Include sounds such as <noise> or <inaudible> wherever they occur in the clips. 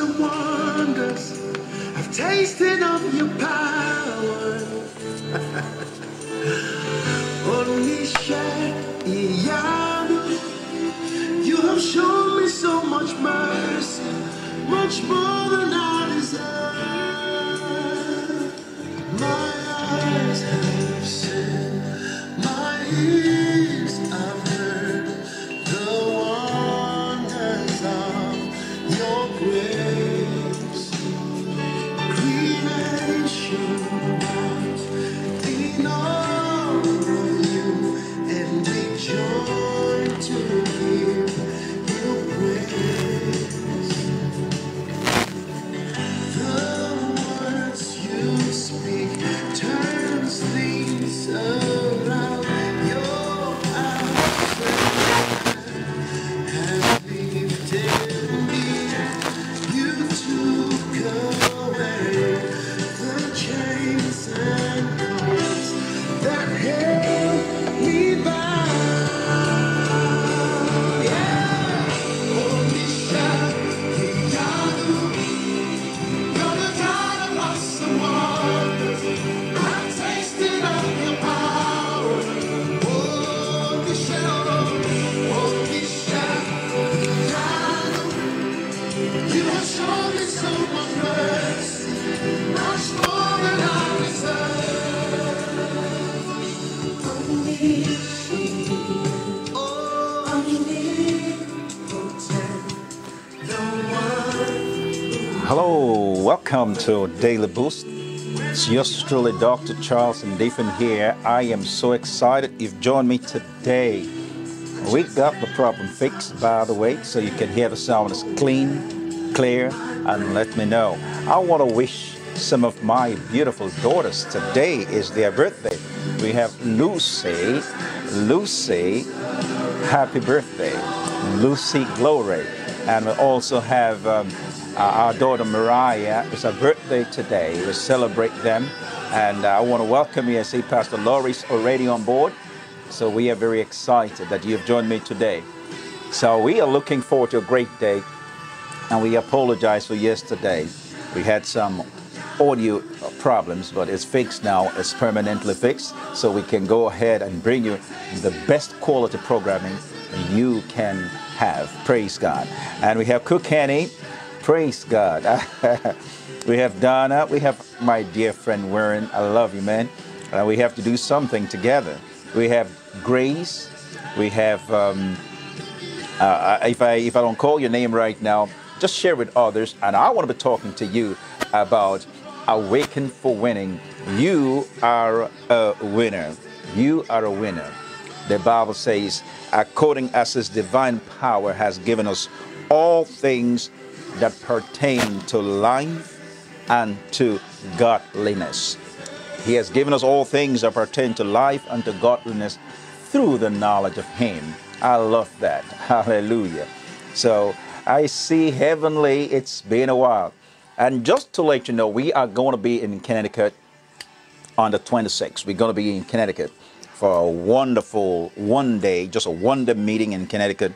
awesome wonders. I've tasted of your power. <laughs> You have shown me so much mercy, much more than Hello, welcome to Daily Boost. It's yours truly, Dr. Charles Ndifon here. I am so excited you've joined me today. We got the problem fixed, by the way, so you can hear the sound is clean, clear, and let me know. I want to wish some of my beautiful daughters today is their birthday. We have Lucy, Lucy, happy birthday, Lucy Glory, and we also have um, uh, our daughter Mariah. It's her birthday today. We celebrate them, and uh, I want to welcome you. I see Pastor Laurie's already on board. So we are very excited that you have joined me today. So we are looking forward to a great day, and we apologize for yesterday. We had some audio problems, but it's fixed now. It's permanently fixed, so we can go ahead and bring you the best quality programming you can have. Praise God. And we have Cook Henny. Praise God. <laughs> we have Donna. We have my dear friend Warren. I love you, man. Uh, we have to do something together. We have Grace. We have, um, uh, if, I, if I don't call your name right now, just share with others. And I want to be talking to you about Awaken for Winning. You are a winner. You are a winner. The Bible says, according as His divine power has given us all things that pertain to life and to godliness. He has given us all things that pertain to life and to godliness through the knowledge of Him. I love that. <laughs> Hallelujah. So I see heavenly, it's been a while. And just to let you know, we are going to be in Connecticut on the 26th. We're going to be in Connecticut for a wonderful one day, just a day meeting in Connecticut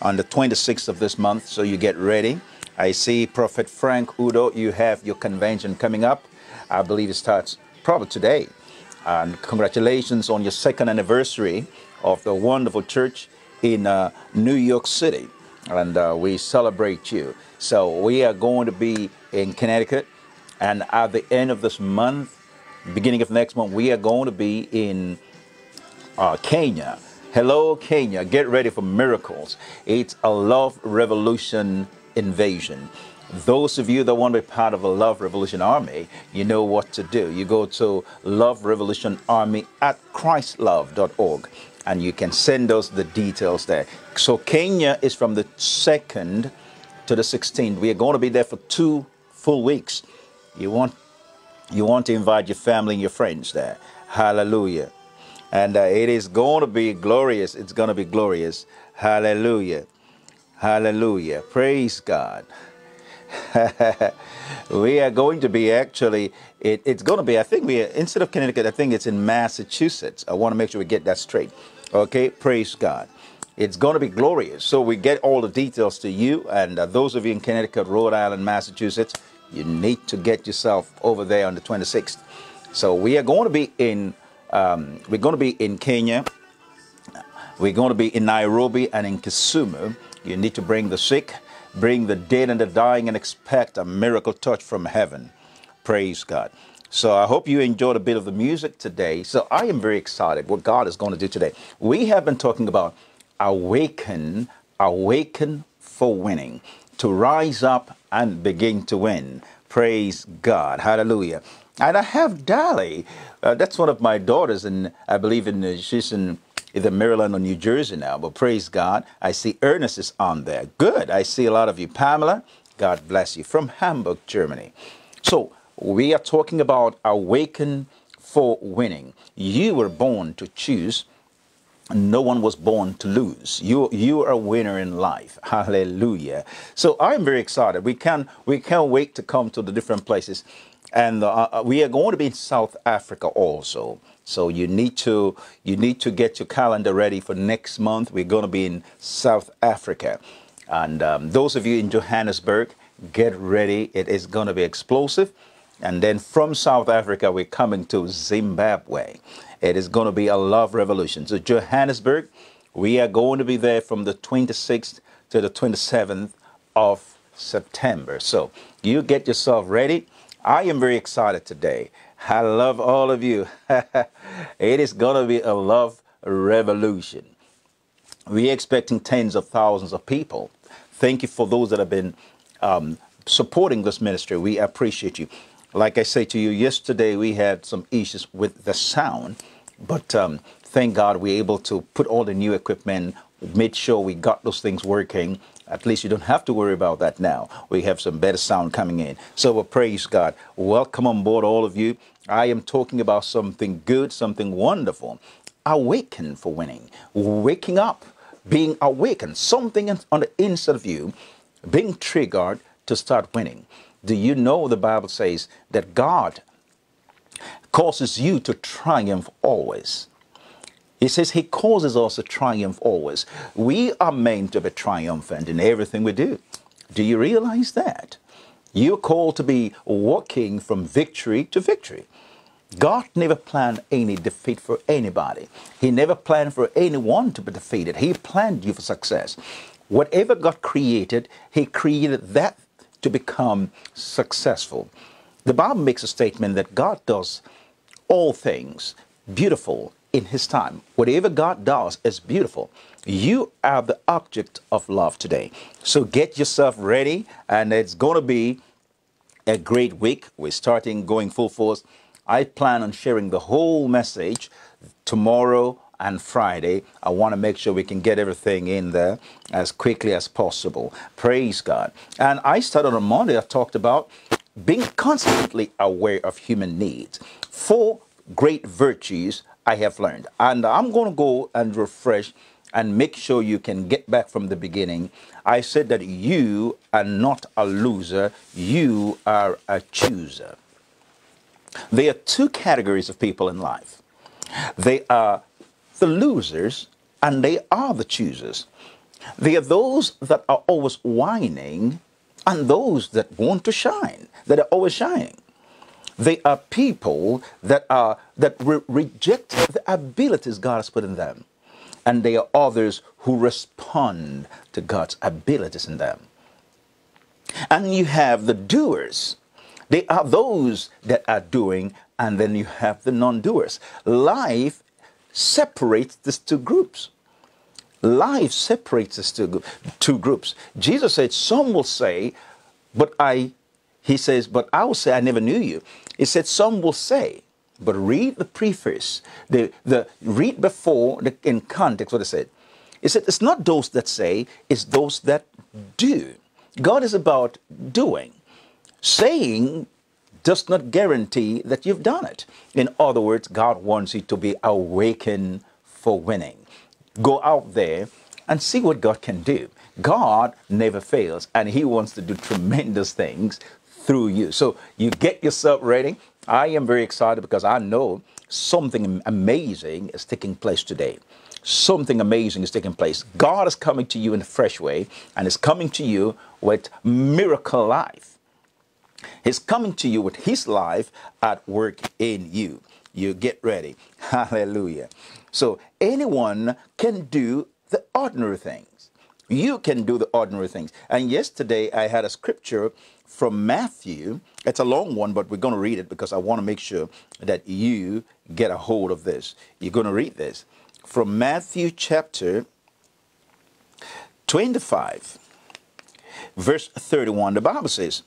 on the 26th of this month. So you get ready. I see Prophet Frank Udo, you have your convention coming up. I believe it starts probably today. And congratulations on your second anniversary of the wonderful church in uh, New York City. And uh, we celebrate you. So we are going to be in Connecticut. And at the end of this month, beginning of next month, we are going to be in uh, Kenya. Hello, Kenya. Get ready for miracles. It's a love revolution invasion. Those of you that want to be part of a Love Revolution Army, you know what to do. You go to Love Revolution Army at christlove.org and you can send us the details there. So, Kenya is from the 2nd to the 16th. We are going to be there for two full weeks. You want, you want to invite your family and your friends there. Hallelujah. And uh, it is going to be glorious. It's going to be glorious. Hallelujah. Hallelujah. Praise God. <laughs> we are going to be actually, it, it's going to be, I think we, are, instead of Connecticut, I think it's in Massachusetts. I want to make sure we get that straight. Okay, praise God. It's going to be glorious. So we get all the details to you. And uh, those of you in Connecticut, Rhode Island, Massachusetts, you need to get yourself over there on the 26th. So we are going to be in um, we're going to be in Kenya. We're going to be in Nairobi and in Kisumu. You need to bring the sick, bring the dead and the dying, and expect a miracle touch from heaven. Praise God. So I hope you enjoyed a bit of the music today. So I am very excited what God is going to do today. We have been talking about awaken, awaken for winning, to rise up and begin to win. Praise God. Hallelujah. And I have Dali. Uh, that's one of my daughters, and I believe in uh, she's in either Maryland or New Jersey now. But praise God, I see Ernest is on there. Good. I see a lot of you. Pamela, God bless you from Hamburg, Germany. So we are talking about awaken for winning. You were born to choose. No one was born to lose. You you are a winner in life. Hallelujah. So I'm very excited. We can we can't wait to come to the different places and uh, uh, we are going to be in South Africa also. So you need to you need to get your calendar ready for next month. We're going to be in South Africa, and um, those of you in Johannesburg, get ready. It is going to be explosive. And then from South Africa, we're coming to Zimbabwe. It is going to be a love revolution. So Johannesburg, we are going to be there from the 26th to the 27th of September. So you get yourself ready. I am very excited today. I love all of you. <laughs> it is going to be a love revolution. We're expecting tens of thousands of people. Thank you for those that have been um, supporting this ministry. We appreciate you. Like I say to you, yesterday we had some issues with the sound, but um, thank God we are able to put all the new equipment, made sure we got those things working, at least you don't have to worry about that now. We have some better sound coming in. So well, praise God. Welcome on board, all of you. I am talking about something good, something wonderful. Awaken for winning. Waking up, being awakened, something on the inside of you, being triggered to start winning. Do you know the Bible says that God causes you to triumph always? He says he causes us to triumph always. We are meant to be triumphant in everything we do. Do you realize that? You're called to be walking from victory to victory. God never planned any defeat for anybody. He never planned for anyone to be defeated. He planned you for success. Whatever God created, He created that to become successful. The Bible makes a statement that God does all things beautiful in His time. Whatever God does is beautiful. You are the object of love today. So get yourself ready, and it's going to be a great week. We're starting going full force. I plan on sharing the whole message tomorrow and Friday. I want to make sure we can get everything in there as quickly as possible. Praise God. And I started on Monday, I talked about being constantly aware of human needs. Four great virtues I have learned. And I'm going to go and refresh and make sure you can get back from the beginning. I said that you are not a loser, you are a chooser. There are two categories of people in life they are the losers and they are the choosers. They are those that are always whining and those that want to shine, that are always shining. They are people that are that re- reject the abilities God has put in them, and they are others who respond to God's abilities in them. And you have the doers. They are those that are doing, and then you have the non-doers. Life separates these two groups. Life separates these two, two groups. Jesus said, Some will say, But I he says, But I will say, I never knew you. He said, Some will say, but read the preface, the, the read before the, in context what it said. He said, It's not those that say, it's those that do. God is about doing. Saying does not guarantee that you've done it. In other words, God wants you to be awakened for winning. Go out there and see what God can do. God never fails, and He wants to do tremendous things through you. So you get yourself ready. I am very excited because I know something amazing is taking place today. something amazing is taking place. God is coming to you in a fresh way and is coming to you with miracle life. He's coming to you with his life at work in you. You get ready. <laughs> Hallelujah. So anyone can do the ordinary things. You can do the ordinary things. And yesterday I had a scripture from Matthew. It's a long one, but we're going to read it because I want to make sure that you get a hold of this. You're going to read this from Matthew chapter 25, verse 31. The Bible says,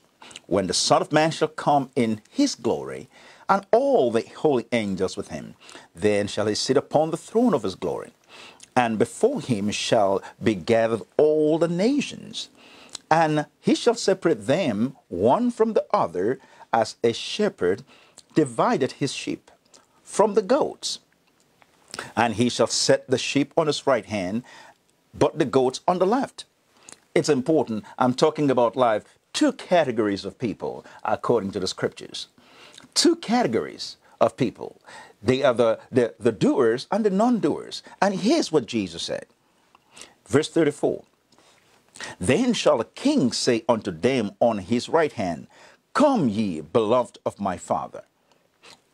When the Son of Man shall come in his glory, and all the holy angels with him, then shall he sit upon the throne of his glory. And before him shall be gathered all the nations and he shall separate them one from the other, as a shepherd divided his sheep from the goats. And he shall set the sheep on his right hand, but the goats on the left. It's important. I'm talking about life. Two categories of people, according to the scriptures. Two categories of people. They are the, the, the doers and the non doers. And here's what Jesus said. Verse 34 then shall a king say unto them on his right hand, Come ye, beloved of my father,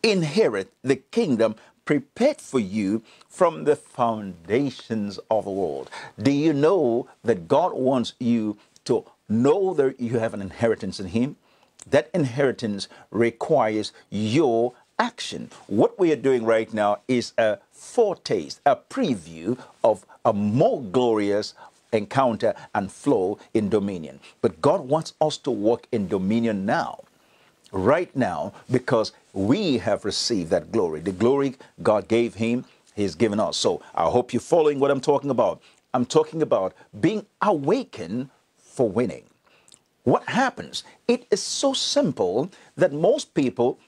inherit the kingdom prepared for you from the foundations of the world. Do you know that God wants you to know that you have an inheritance in Him? That inheritance requires your action. What we are doing right now is a foretaste, a preview of a more glorious, encounter and flow in dominion. But God wants us to walk in dominion now, right now, because we have received that glory. The glory God gave him, he's given us. So I hope you're following what I'm talking about. I'm talking about being awakened for winning. What happens? It is so simple that most people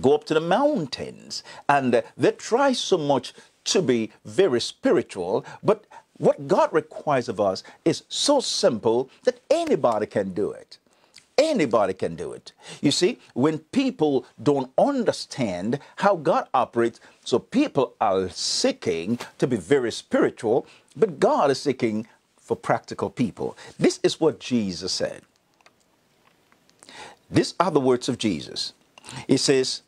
go up to the mountains and uh, they try so much to be very spiritual, but what God requires of us is so simple that anybody can do it. Anybody can do it. You see, when people don't understand how God operates, so people are seeking to be very spiritual, but God is seeking for practical people. This is what Jesus said. These are the words of Jesus. He says,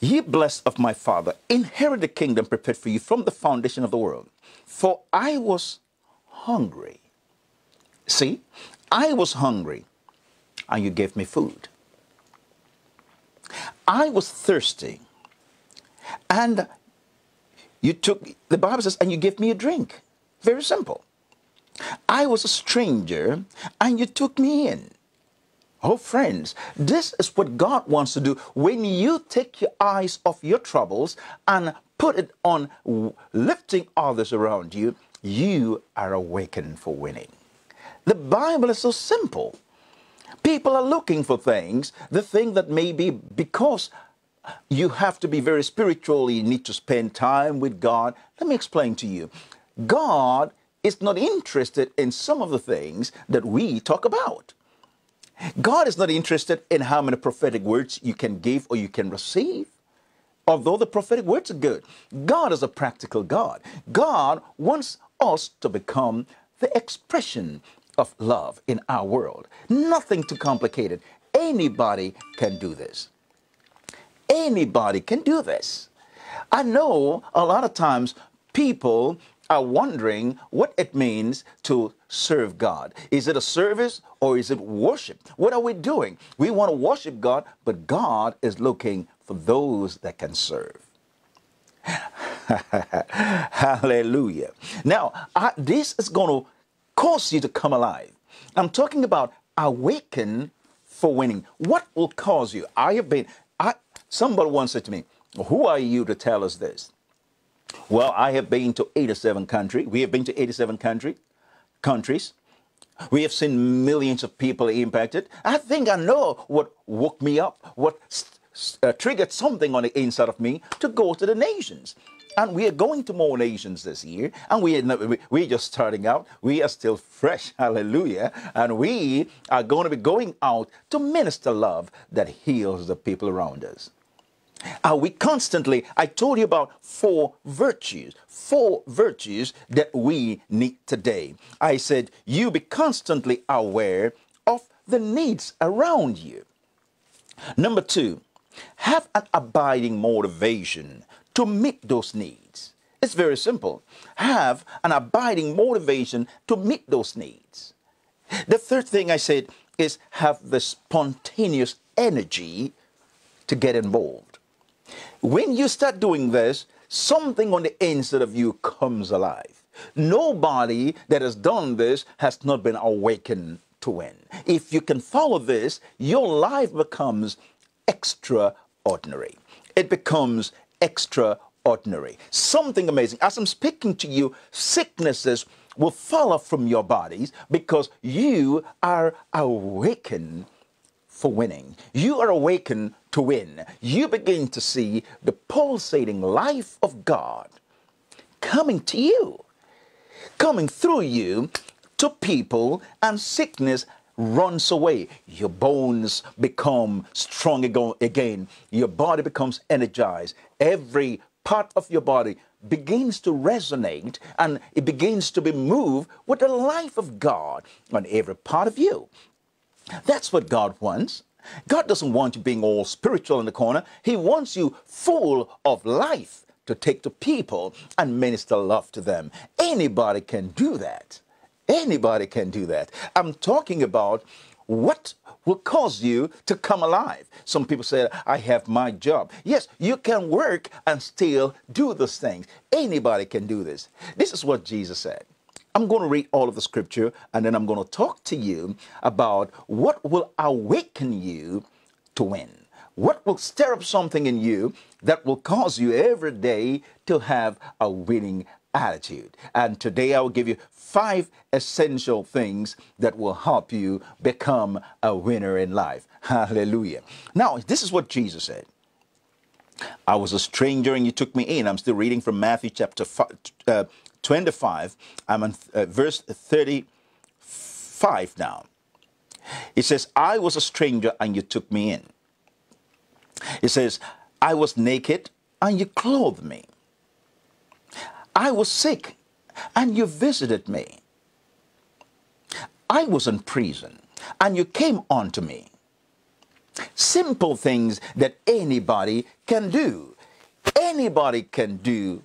Ye blessed of my Father, inherit the kingdom prepared for you from the foundation of the world. For I was hungry. See, I was hungry, and you gave me food. I was thirsty, and you took, the Bible says, and you gave me a drink. Very simple. I was a stranger, and you took me in. Oh, friends, this is what God wants to do. When you take your eyes off your troubles and put it on lifting others around you, you are awakened for winning. The Bible is so simple. People are looking for things, the thing that may be because you have to be very spiritual, you need to spend time with God. Let me explain to you. God is not interested in some of the things that we talk about. God is not interested in how many prophetic words you can give or you can receive. Although the prophetic words are good, God is a practical God. God wants us to become the expression of love in our world. Nothing too complicated. Anybody can do this. Anybody can do this. I know a lot of times people are wondering what it means to serve God. Is it a service or is it worship? What are we doing? We want to worship God, but God is looking for those that can serve. <laughs> Hallelujah. Now, I, this is going to cause you to come alive. I'm talking about awaken for winning. What will cause you? I have been, I, somebody once said to me, Who are you to tell us this? Well, I have been to 87 countries. We have been to 87 country, countries. We have seen millions of people impacted. I think I know what woke me up, what uh, triggered something on the inside of me to go to the nations. And we are going to more nations this year, and we are, we're just starting out. We are still fresh, <laughs> hallelujah. And we are going to be going out to minister love that heals the people around us. Are we constantly, I told you about four virtues, four virtues that we need today. I said, you be constantly aware of the needs around you. Number two, have an abiding motivation to meet those needs. It's very simple. Have an abiding motivation to meet those needs. The third thing I said is have the spontaneous energy to get involved. When you start doing this, something on the inside of you comes alive. Nobody that has done this has not been awakened to win. If you can follow this, your life becomes extraordinary. It becomes extraordinary. Something amazing. As I'm speaking to you, sicknesses will fall off from your bodies because you are awakened for winning. You are awakened to win. You begin to see the pulsating life of God coming to you, coming through you to people, and sickness runs away. Your bones become strong again. Your body becomes energized. Every part of your body begins to resonate and it begins to be moved with the life of God on every part of you. That's what God wants. God doesn't want you being all spiritual in the corner. He wants you full of life to take to people and minister love to them. Anybody can do that. Anybody can do that. I'm talking about what will cause you to come alive. Some people say, I have my job. Yes, you can work and still do those things. Anybody can do this. This is what Jesus said. I'm going to read all of the scripture and then I'm going to talk to you about what will awaken you to win. What will stir up something in you that will cause you every day to have a winning attitude. And today I will give you five essential things that will help you become a winner in life. <laughs> Hallelujah. Now, this is what Jesus said. I was a stranger and you took me in. I'm still reading from Matthew chapter five, uh, 25. I'm on uh, verse 35 now. It says, I was a stranger and you took me in. It says, I was naked and you clothed me. I was sick and you visited me. I was in prison and you came unto me. Simple things that anybody can do. Anybody can do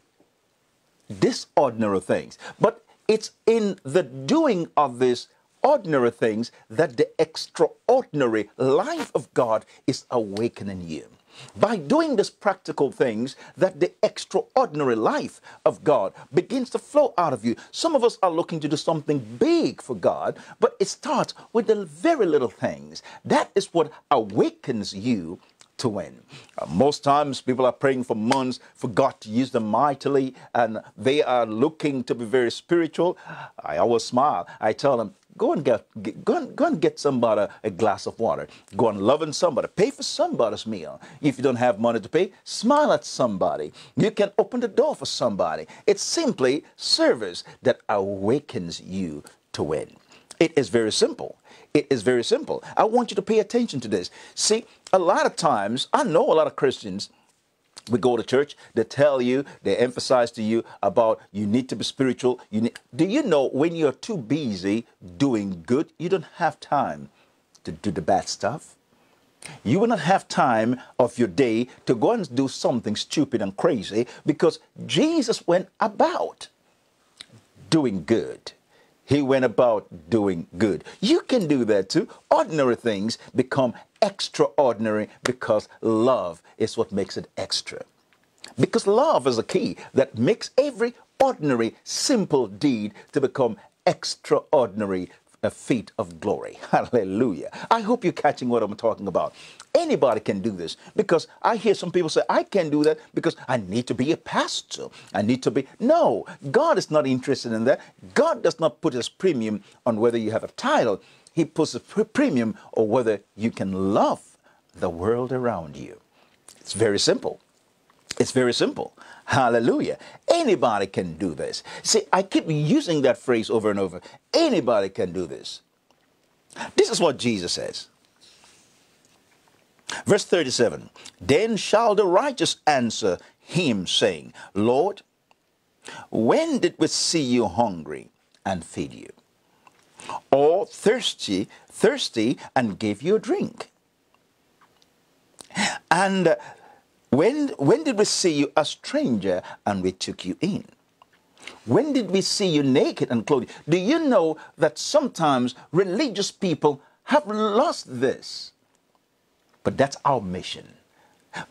this ordinary things. But it's in the doing of these ordinary things that the extraordinary life of God is awakening you by doing these practical things that the extraordinary life of God begins to flow out of you. Some of us are looking to do something big for God, but it starts with the very little things. That is what awakens you to win. Uh, most times people are praying for months for God to use them mightily and they are looking to be very spiritual. I always smile. I tell them, Go and get, get, go and go and get somebody a glass of water. Go and love on somebody. Pay for somebody's meal. If you don't have money to pay, smile at somebody. You can open the door for somebody. It's simply service that awakens you to win. It is very simple. It is very simple. I want you to pay attention to this. See, a lot of times, I know a lot of Christians we go to church they tell you they emphasize to you about you need to be spiritual you need, do you know when you're too busy doing good you don't have time to do the bad stuff you will not have time of your day to go and do something stupid and crazy because jesus went about doing good he went about doing good. You can do that too. Ordinary things become extraordinary because love is what makes it extra. Because love is a key that makes every ordinary, simple deed to become extraordinary a feat of glory. <laughs> Hallelujah. I hope you're catching what I'm talking about. Anybody can do this because I hear some people say, I can't do that because I need to be a pastor. I need to be. No, God is not interested in that. God does not put his premium on whether you have a title, He puts a premium on whether you can love the world around you. It's very simple. It's very simple. Hallelujah. Anybody can do this. See, I keep using that phrase over and over. Anybody can do this. This is what Jesus says. Verse 37 Then shall the righteous answer him, saying, Lord, when did we see you hungry and feed you? Or thirsty, thirsty and give you a drink? And when, when did we see you a stranger and we took you in? When did we see you naked and clothed? Do you know that sometimes religious people have lost this? But that's our mission.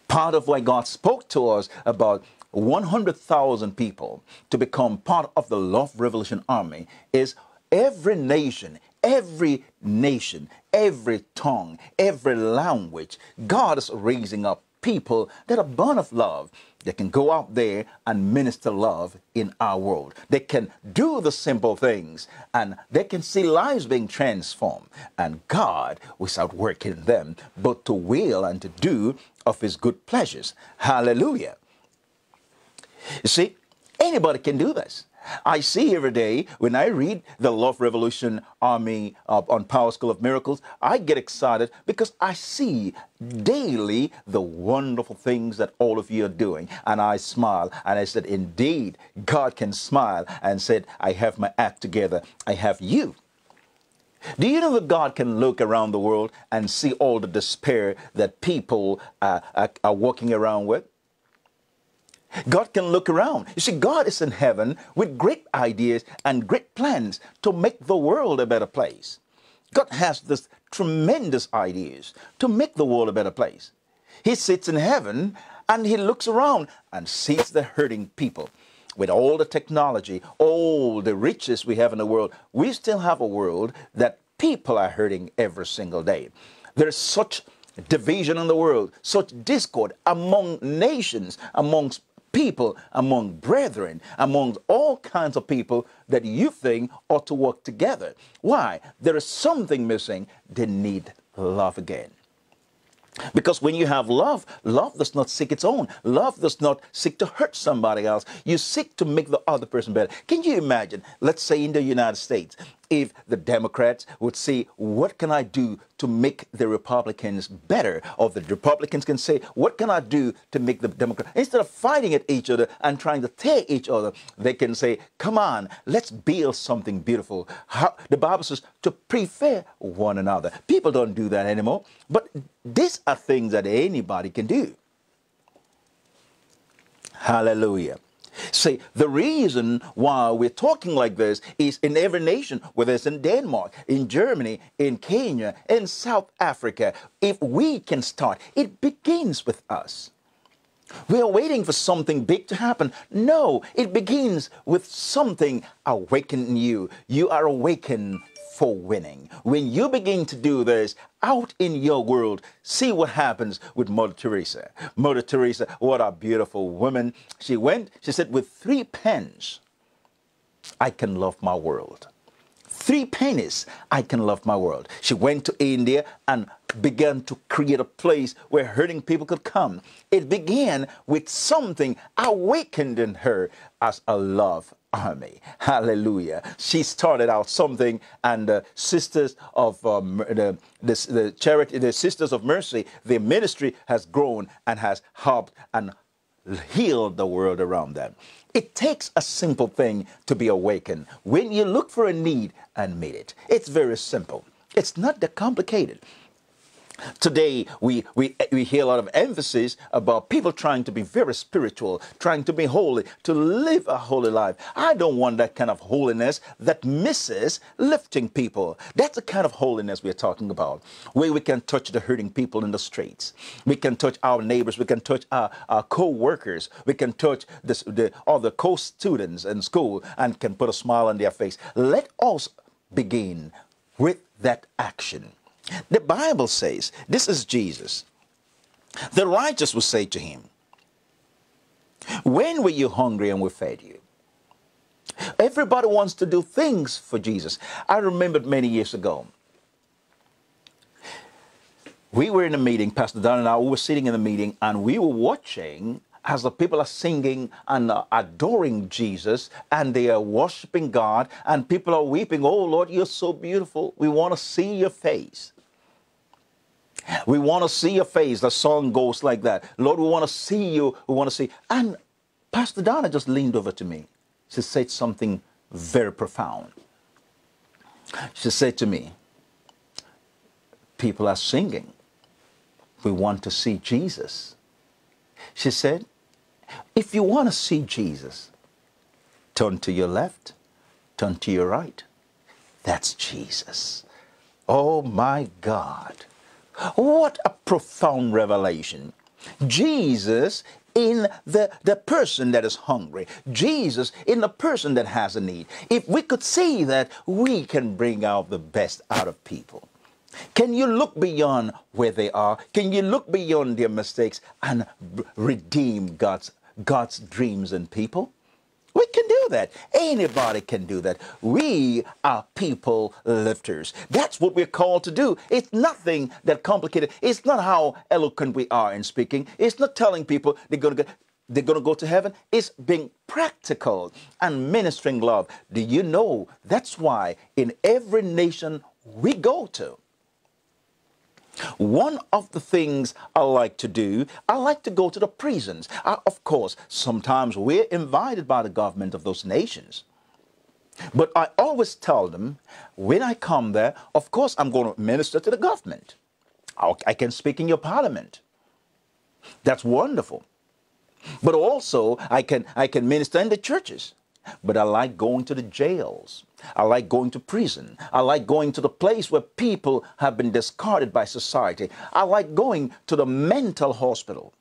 Part of why God spoke to us about 100,000 people to become part of the Love Revolution Army is every nation, every nation, every tongue, every language, God is raising up people that are born of love. They can go out there and minister love in our world. They can do the simple things and they can see lives being transformed. And God without working them, but to will and to do of his good pleasures. Hallelujah. You see, anybody can do this. I see every day when I read the Love Revolution Army uh, on Power School of Miracles, I get excited because I see daily the wonderful things that all of you are doing. And I smile and I said, Indeed, God can smile and said, I have my act together. I have you. Do you know that God can look around the world and see all the despair that people uh, are, are walking around with? God can look around. You see, God is in heaven with great ideas and great plans to make the world a better place. God has this tremendous ideas to make the world a better place. He sits in heaven and he looks around and sees the hurting people. With all the technology, all the riches we have in the world, we still have a world that people are hurting every single day. There's such division in the world, such discord among nations, amongst people, among brethren, among all kinds of people that you think ought to work together. Why? There is something missing. They need love again. Because when you have love, love does not seek its own. Love does not seek to hurt somebody else. You seek to make the other person better. Can you imagine, let's say in the United States, if the Democrats would say, What can I do to make the Republicans better? Or the Republicans can say, What can I do to make the Democrats? Instead of fighting at each other and trying to tear each other, they can say, Come on, let's build something beautiful. How, the Bible says to prefer one another. People don't do that anymore. But these are things that anybody can do. Hallelujah. See, the reason why we're talking like this is in every nation, whether it's in Denmark, in Germany, in Kenya, in South Africa, if we can start, it begins with us. We are waiting for something big to happen. No, it begins with something awakening you. You are awakened for winning. When you begin to do this out in your world, see what happens with Mother Teresa. Mother Teresa, what a beautiful woman. She went, she said, with three pens, I can love my world. Three pennies, I can love my world. She went to India and began to create a place where hurting people could come. It began with something awakened in her as a love army. Hallelujah. She started out something, and the Sisters of um, the, the, the charity, the Sisters of Mercy, their ministry has grown and has helped and healed the world around them. It takes a simple thing to be awakened. When you look for a need and meet it, it's very simple. It's not that complicated. Today, we, we, we hear a lot of emphasis about people trying to be very spiritual, trying to be holy, to live a holy life. I don't want that kind of holiness that misses lifting people. That's the kind of holiness we're talking about, where we can touch the hurting people in the streets. We can touch our neighbors. We can touch our, our co-workers. We can touch the, the, all the co-students in school and can put a smile on their face. Let us begin with that action. The Bible says, this is Jesus. The righteous will say to him, When were you hungry and we fed you? Everybody wants to do things for Jesus. I remembered many years ago. We were in a meeting, Pastor Don and I we were sitting in the meeting, and we were watching as the people are singing and adoring Jesus and they are worshiping God, and people are weeping, Oh Lord, you're so beautiful. We want to see your face. We want to see your face. The song goes like that. Lord, we want to see you. We want to see. And Pastor Donna just leaned over to me. She said something very profound. She said to me, People are singing. We want to see Jesus. She said, If you want to see Jesus, turn to your left, turn to your right. That's Jesus. Oh my God. What a profound revelation. Jesus in the, the person that is hungry, Jesus in the person that has a need. If we could see that, we can bring out the best out of people. Can you look beyond where they are? Can you look beyond their mistakes and redeem God's God's dreams and people? We can do that. Anybody can do that. We are people lifters. That's what we're called to do. It's nothing that complicated. It's not how eloquent we are in speaking. It's not telling people they're going to get they're going to go to heaven. It's being practical and ministering love. Do you know that's why in every nation we go to, one of the things I like to do, I like to go to the prisons. I, of course, sometimes we're invited by the government of those nations. But I always tell them, when I come there, of course, I'm going to minister to the government. I, I can speak in your parliament. That's wonderful. But also, I can, I can minister in the churches. But I like going to the jails. I like going to prison. I like going to the place where people have been discarded by society. I like going to the mental hospital.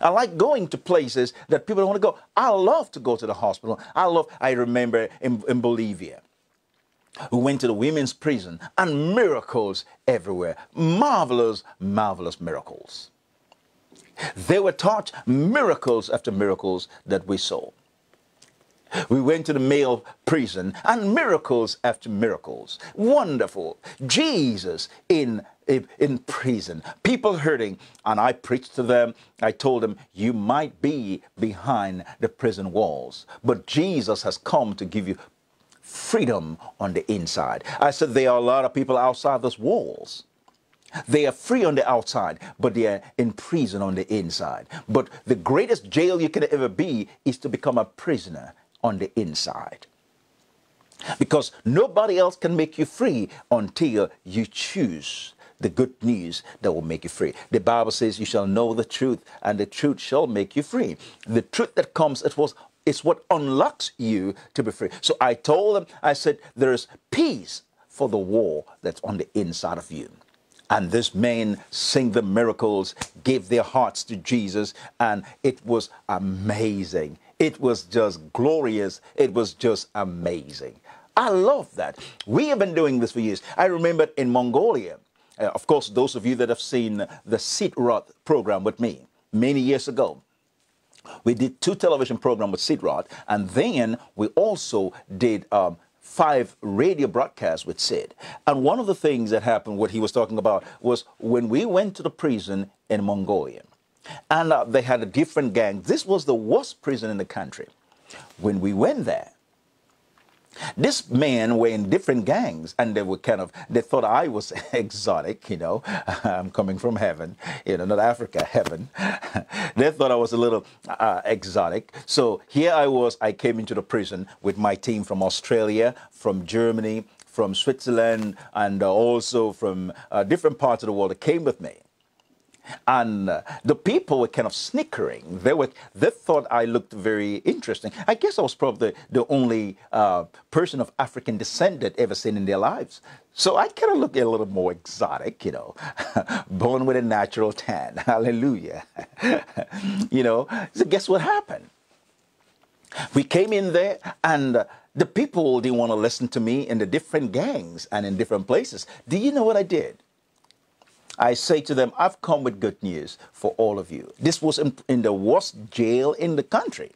I like going to places that people don't want to go. I love to go to the hospital. I love, I remember in, in Bolivia, we went to the women's prison and miracles everywhere. Marvelous, marvelous miracles. They were taught miracles after miracles that we saw. We went to the male prison and miracles after miracles. Wonderful. Jesus in, in prison, people hurting. And I preached to them. I told them, you might be behind the prison walls, but Jesus has come to give you freedom on the inside. I said, there are a lot of people outside those walls. They are free on the outside, but they are in prison on the inside. But the greatest jail you can ever be is to become a prisoner on the inside. Because nobody else can make you free until you choose the good news that will make you free. The Bible says you shall know the truth and the truth shall make you free. The truth that comes it was is what unlocks you to be free. So I told them, I said, there is peace for the war that's on the inside of you. And this man sing the miracles, gave their hearts to Jesus, and it was amazing. It was just glorious. It was just amazing. I love that. We have been doing this for years. I remember in Mongolia, uh, of course, those of you that have seen the Sid Roth program with me many years ago, we did two television programs with Sid Roth, and then we also did um, five radio broadcasts with Sid. And one of the things that happened, what he was talking about, was when we went to the prison in Mongolia, and uh, they had a different gang. This was the worst prison in the country. When we went there, this men were in different gangs, and they were kind of, they thought I was <laughs> exotic, you know. <laughs> I'm coming from heaven, you know, not Africa, <laughs> heaven. they thought I was a little uh, exotic. So here I was, I came into the prison with my team from Australia, from Germany, from Switzerland, and also from uh, different parts of the world that came with me. And uh, the people were kind of snickering. They were, they thought I looked very interesting. I guess I was probably the, the only uh, person of African descent that ever seen in their lives. So I kind of looked a little more exotic, you know, <laughs> born with a natural tan. <laughs> Hallelujah. <laughs> you know, so guess what happened? We came in there and uh, the people didn't want to listen to me in the different gangs and in different places. Do you know what I did? I say to them, I've come with good news for all of you. This was in, in, the worst jail in the country.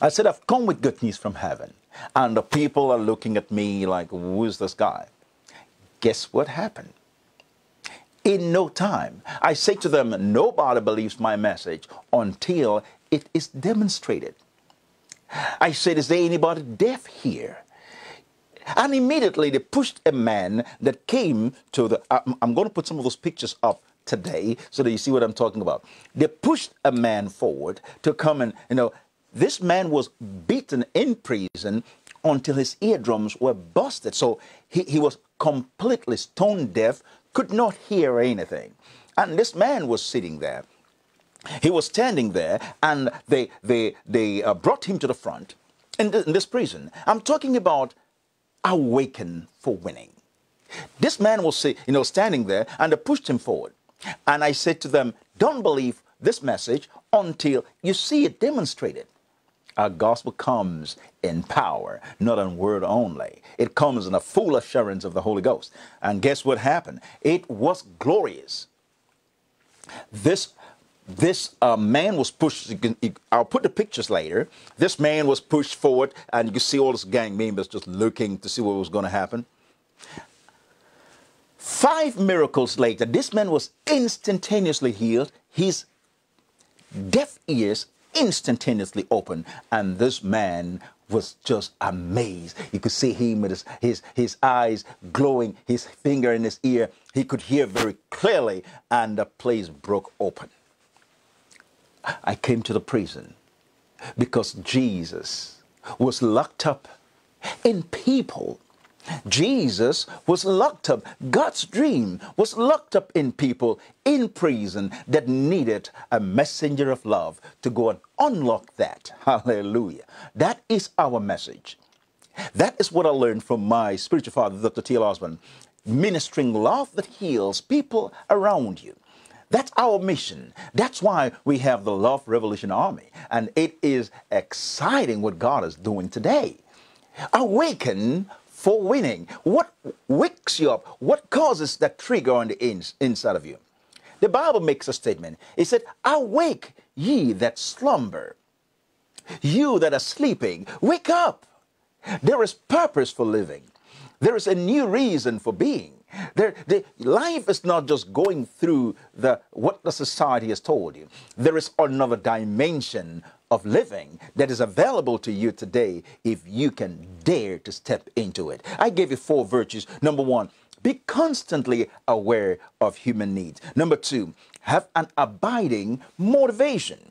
I said, I've come with good news from heaven. And the people are looking at me like, who's this guy? Guess what happened? In no time, I say to them, nobody believes my message until it is demonstrated. I said, is there anybody deaf here? And immediately they pushed a man that came to the. I'm, going to put some of those pictures up today so that you see what I'm talking about. They pushed a man forward to come and, you know, this man was beaten in prison until his eardrums were busted. So he, he was completely stone deaf, could not hear anything. And this man was sitting there. He was standing there, and they, they, they uh, brought him to the front in, th- in this prison. I'm talking about awaken for winning. This man was, you know, standing there, and I pushed him forward. And I said to them, Don't believe this message until you see it demonstrated. Our gospel comes in power, not in word only. It comes in a full assurance of the Holy Ghost. And guess what happened? It was glorious. This this uh, man was pushed. I'll put the pictures later. This man was pushed forward, and you can see all his gang members just looking to see what was going to happen. Five miracles later, this man was instantaneously healed. His deaf ears instantaneously opened, and this man was just amazed. You could see him with his, his, his eyes glowing, his finger in his ear. He could hear very clearly, and the place broke open. I came to the prison because Jesus was locked up in people Jesus was locked up. God's dream was locked up in people in prison that needed a messenger of love to go and unlock that. Hallelujah. That is our message. That is what I learned from my spiritual father, Dr. T.L. Osborn. Ministering love that heals people around you. That's our mission. That's why we have the Love Revolution Army. And it is exciting what God is doing today. Awaken for winning. What wakes you up? What causes that trigger on the ins- inside of you? The Bible makes a statement. It said, Awake, ye that slumber. You that are sleeping, wake up. There is purpose for living. There is a new reason for being. There, the, life is not just going through the what the society has told you. There is another dimension of living that is available to you today if you can dare to step into it. I gave you four virtues. Number one, be constantly aware of human needs. Number two, have an abiding motivation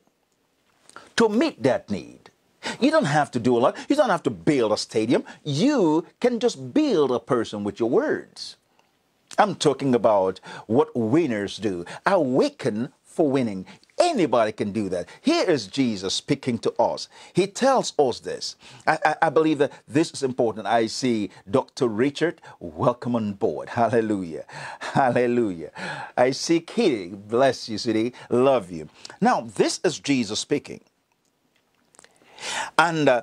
to meet that need. You don't have to do a lot. You don't have to build a stadium. You can just build a person with your words. I'm talking about what winners do. Awaken for winning. Anybody can do that. Here is Jesus speaking to us. He tells us this. I, I, I, believe that this is important. I see Dr. Richard, welcome on board. <laughs> Hallelujah. Hallelujah. I see Kitty, bless you, sweetie. Love you. Now, this is Jesus speaking. And uh,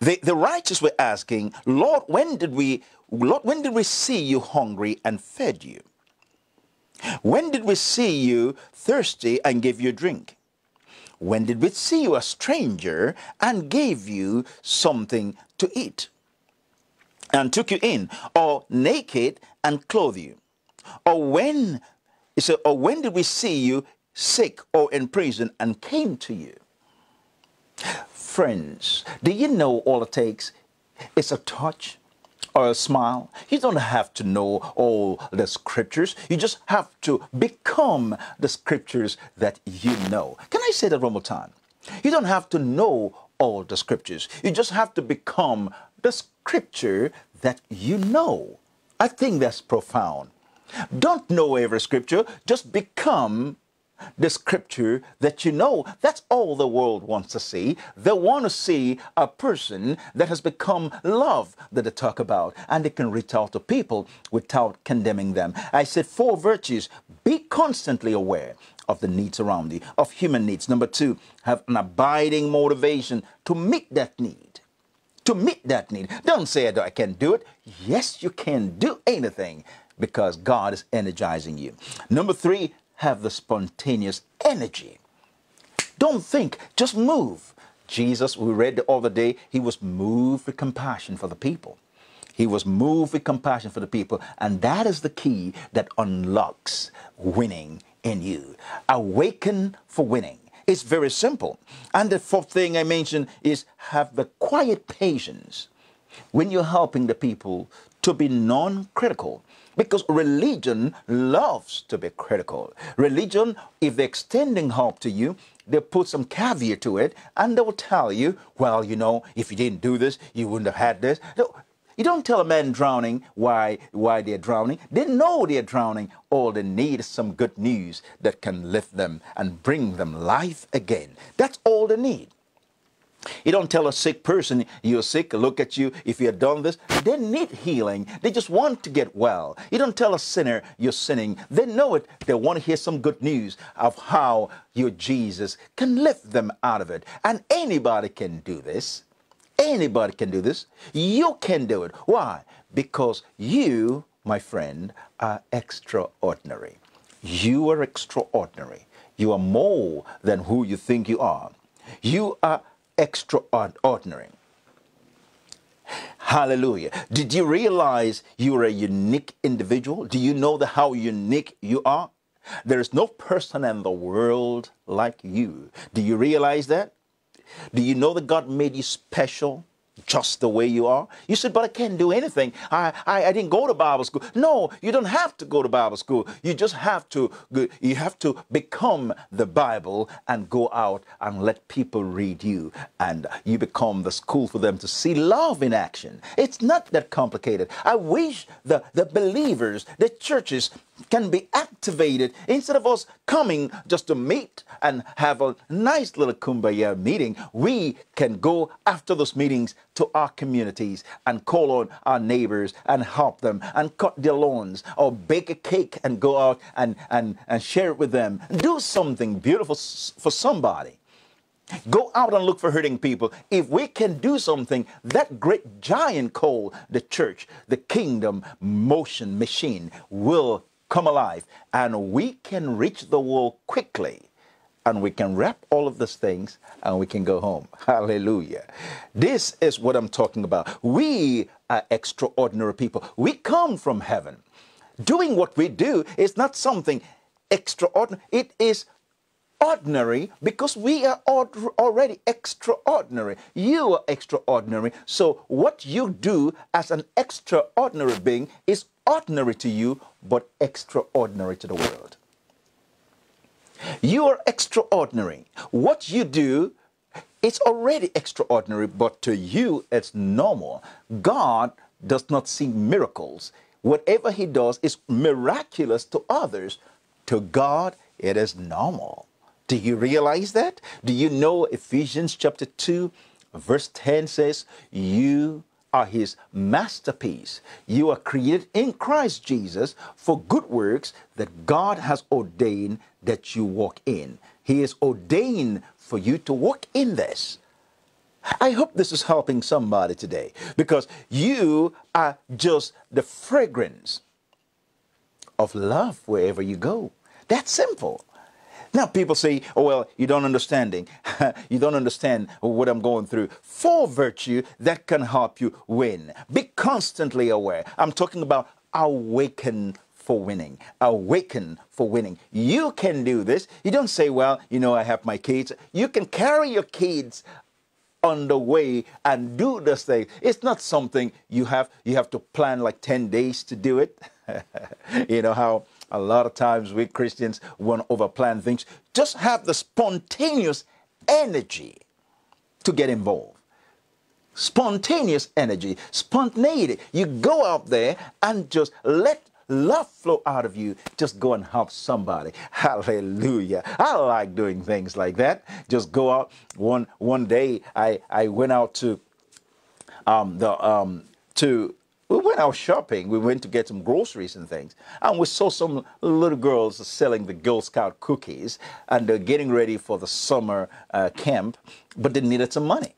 the, the righteous were asking, Lord, when did we, Lord, when did we see you hungry and fed you? When did we see you thirsty and give you drink? When did we see you a stranger and gave you something to eat? And took you in, or naked and clothed you? Or when, said, or when did we see you sick or in prison and came to you? Friends, do you know all it takes? It's a touch, or a smile. You don't have to know all the scriptures. You just have to become the scriptures that you know. Can I say that one more time? You don't have to know all the scriptures. You just have to become the scripture that you know. I think that's profound. Don't know every scripture, just become the scripture that you know. That's all the world wants to see. They want to see a person that has become love that they talk about, and they can reach out to people without condemning them. I said four virtues be constantly aware of the needs around you, of human needs. Number two, have an abiding motivation to meet that need. To meet that need. Don't say I can't do it. Yes, you can do anything because God is energizing you. Number three, have the spontaneous energy. Don't think, just move. Jesus, we read the other day, he was moved with compassion for the people. He was moved with compassion for the people. And that is the key that unlocks winning in you. Awaken for winning. It's very simple. And the fourth thing I mentioned is have the quiet patience when you're helping the people to be non critical. Because religion loves to be critical. Religion, if they're extending help to you, they put some caveat to it and they will tell you, well, you know, if you didn't do this, you wouldn't have had this. You don't tell a man drowning why why they're drowning. They know they're drowning. All they need is some good news that can lift them and bring them life again. That's all they need. You don't tell a sick person you're sick, look at you, if you have done this. They need healing. They just want to get well. You don't tell a sinner you're sinning. They know it. They want to hear some good news of how your Jesus can lift them out of it. And anybody can do this. Anybody can do this. You can do it. Why? Because you, my friend, are extraordinary. You are extraordinary. You are more than who you think you are. You are extraordinary. Hallelujah. Did you realize you are a unique individual? Do you know the, how unique you are? There is no person in the world like you. Do you realize that? Do you know that God made you special? Just the way you are. You said, but I can't do anything. I, I, I, didn't go to Bible school. No, you don't have to go to Bible school. You just have to you have to become the Bible and go out and let people read you. And you become the school for them to see love in action. It's not that complicated. I wish the, the believers, the churches can be activated instead of us coming just to meet and have a nice little kumbaya meeting. We can go after those meetings to our communities and call on our neighbors and help them and cut their lawns or bake a cake and go out and, and, and share it with them. Do something beautiful for somebody. Go out and look for hurting people. If we can do something, that great giant called the church, the kingdom motion machine, will come alive and we can reach the world quickly and we can wrap all of these things and we can go home. <laughs> Hallelujah. This is what I'm talking about. We are extraordinary people. We come from heaven. Doing what we do is not something extraordinary, it is ordinary because we are already extraordinary. You are extraordinary. So, what you do as an extraordinary being is ordinary to you, but extraordinary to the world. You are extraordinary. What you do, it's already extraordinary, but to you, it's normal. God does not see miracles. Whatever He does is miraculous to others. To God, it is normal. Do you realize that? Do you know Ephesians chapter 2, verse 10 says, You are his masterpiece. You are created in Christ Jesus for good works that God has ordained that you walk in. He has ordained for you to walk in this. I hope this is helping somebody today because you are just the fragrance of love wherever you go. That's simple. Now people say, oh, well, you don't understanding. <laughs> you don't understand what I'm going through. For virtue that can help you win. Be constantly aware. I'm talking about awaken for winning. Awaken for winning. You can do this. You don't say, well, you know, I have my kids. You can carry your kids on the way and do this thing. It's not something you have you have to plan like 10 days to do it. <laughs> you know how a lot of times we Christians want to overplan things. Just have the spontaneous energy to get involved. Spontaneous energy, spontaneity. You go out there and just let love flow out of you. Just go and help somebody. <laughs> Hallelujah. I like doing things like that. Just go out. One one day I I went out to um the um to we went out shopping. We went to get some groceries and things. And we saw some little girls selling the Girl Scout cookies and they're getting ready for the summer uh, camp, but they needed some money.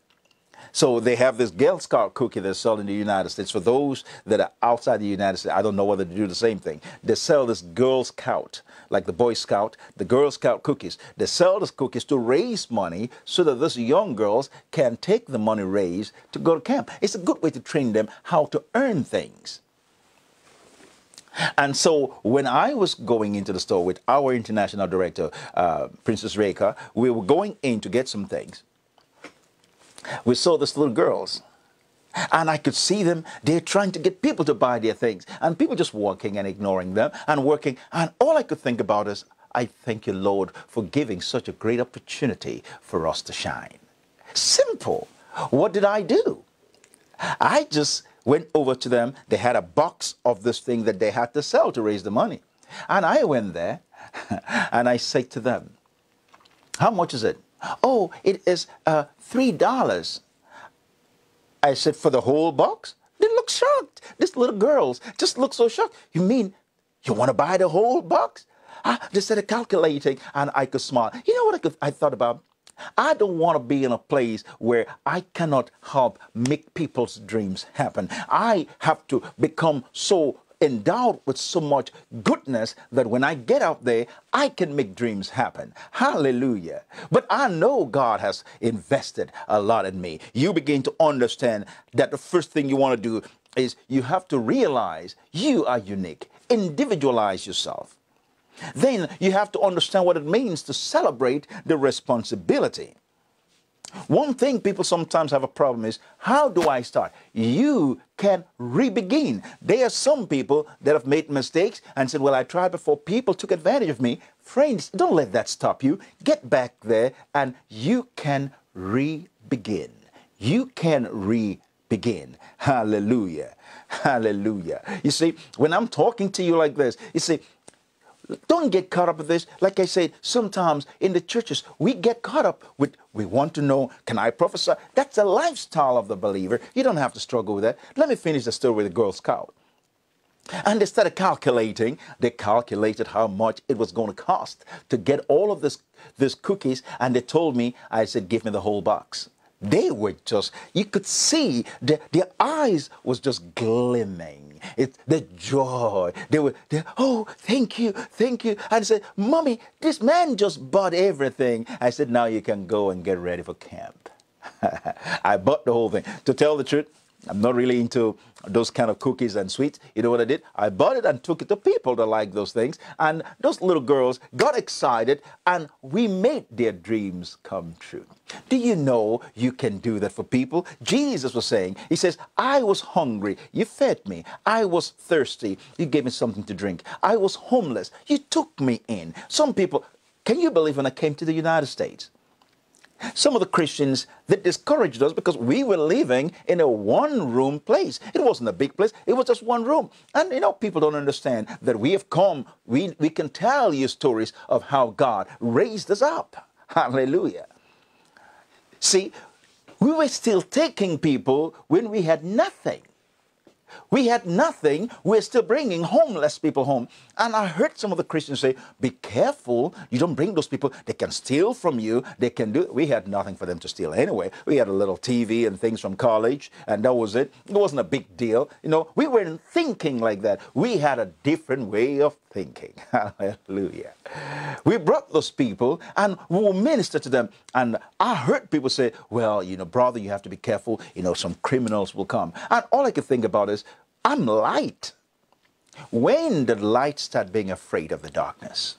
So they have this Girl Scout cookie they sell in the United States. For those that are outside the United States, I don't know whether they do the same thing. They sell this Girl Scout, like the Boy Scout, the Girl Scout cookies. They sell these cookies to raise money so that these young girls can take the money raised to go to camp. It's a good way to train them how to earn things. And so when I was going into the store with our international director, uh, Princess Reka, we were going in to get some things we saw these little girls. And I could see them, they're trying to get people to buy their things. And people just walking and ignoring them and working. And all I could think about is, I thank you, Lord, for giving such a great opportunity for us to shine. Simple. What did I do? I just went over to them. They had a box of this thing that they had to sell to raise the money. And I went there <laughs> and I said to them, How much is it? Oh, it is uh, $3. I said, For the whole box? They look shocked. These little girls just look so shocked. You mean you want to buy the whole box? Ah, they started calculating and I could smile. You know what I, could, I thought about? I don't want to be in a place where I cannot help make people's dreams happen. I have to become so endowed with so much goodness that when I get out there, I can make dreams happen. Hallelujah. But I know God has invested a lot in me. You begin to understand that the first thing you want to do is you have to realize you are unique, individualize yourself. Then you have to understand what it means to celebrate the responsibility. One thing people sometimes have a problem is how do I start? You can re-begin. There are some people that have made mistakes and said, Well, I tried before, people took advantage of me. Friends, don't let that stop you. Get back there and you can re-begin. You can re-begin. Hallelujah. Hallelujah. You see, when I'm talking to you like this, you see, don't get caught up with this. Like I said, sometimes in the churches, we get caught up with, we want to know, can I prophesy? That's a lifestyle of the believer. You don't have to struggle with that. Let me finish the story with the Girl Scout. And they started calculating. They calculated how much it was going to cost to get all of this, this cookies. And they told me, I said, give me the whole box. They were just, you could see the, their eyes was just glimmering. It's the joy. They were, oh, thank you, thank you. And I said, Mommy, this man just bought everything. I said, now you can go and get ready for camp. <laughs> I bought the whole thing. To tell the truth, I'm not really into those kind of cookies and sweets. You know what I did? I bought it and took it to people that like those things. And those little girls got excited and we made their dreams come true. Do you know you can do that for people? Jesus was saying, He says, I was hungry, you fed me. I was thirsty, you gave me something to drink. I was homeless, you took me in. Some people, can you believe when I came to the United States? Some of the Christians that discouraged us because we were living in a one room place. It wasn't a big place, it was just one room. And you know, people don't understand that we have come, we, we can tell you stories of how God raised us up. <laughs> Hallelujah. See, we were still taking people when we had nothing. We had nothing. We're still bringing homeless people home. And I heard some of the Christians say, Be careful. You don't bring those people. They can steal from you. They can do. We had nothing for them to steal anyway. We had a little TV and things from college, and that was it. It wasn't a big deal. You know, we weren't thinking like that. We had a different way of thinking. <laughs> Hallelujah. We brought those people and we will minister to them. And I heard people say, Well, you know, brother, you have to be careful. You know, some criminals will come. And all I could think about is, I'm light. When did light start being afraid of the darkness?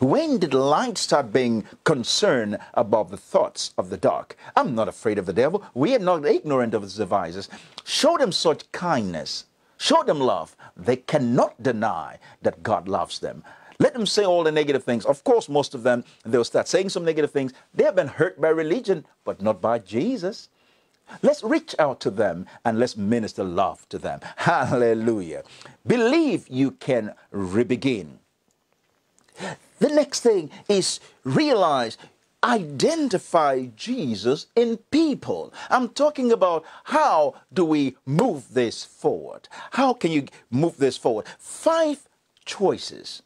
When did light start being concerned about the thoughts of the dark? I'm not afraid of the devil. We are not ignorant of his devices. Show them such kindness. Show them love. They cannot deny that God loves them. Let them say all the negative things. Of course, most of them, they'll start saying some negative things. They have been hurt by religion, but not by Jesus. Let's reach out to them and let's minister love to them. <laughs> Hallelujah. Believe you can re-begin. The next thing is realize identify Jesus in people. I'm talking about how do we move this forward? How can you move this forward? Five choices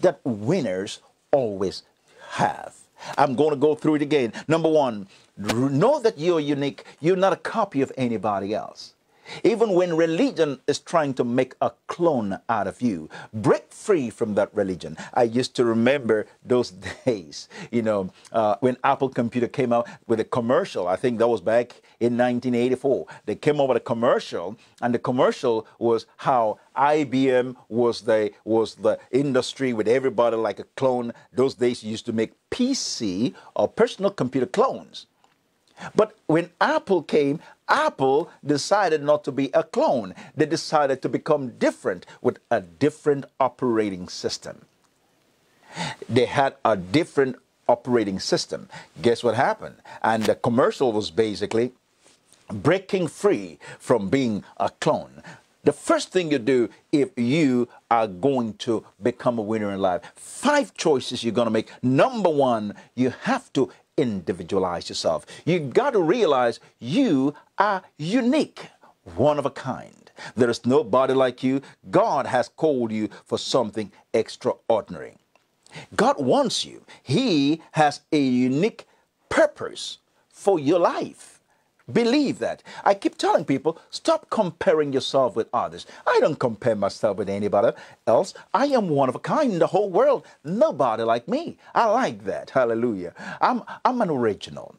that winners always have. I'm going to go through it again. Number one, know that you're unique. You're not a copy of anybody else. Even when religion is trying to make a clone out of you, break free from that religion. I used to remember those <laughs> days, you know, uh, when Apple Computer came out with a commercial. I think that was back in 1984. They came out with a commercial, and the commercial was how IBM was the was the industry with everybody like a clone. Those days you used to make PC or personal computer clones. But when Apple came, Apple decided not to be a clone. They decided to become different with a different operating system. They had a different operating system. Guess what happened? And the commercial was basically breaking free from being a clone. The first thing you do if you are going to become a winner in life, five choices you're going to make. Number one, you have to individualize yourself. You got to realize you are unique, one of a kind. There is nobody like you. God has called you for something extraordinary. God wants you. He has a unique purpose for your life. Believe that. I keep telling people stop comparing yourself with others. I don't compare myself with anybody else. I am one of a kind in the whole world. Nobody like me. I like that. Hallelujah. I'm, I'm an original.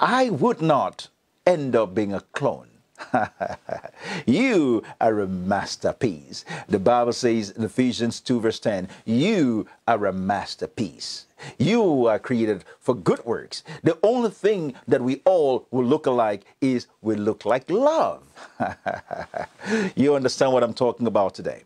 I would not end up being a clone. <laughs> you are a masterpiece. The Bible says in Ephesians 2, verse 10, you are a masterpiece. You are created for good works. The only thing that we all will look alike is we look like love. <laughs> you understand what I'm talking about today?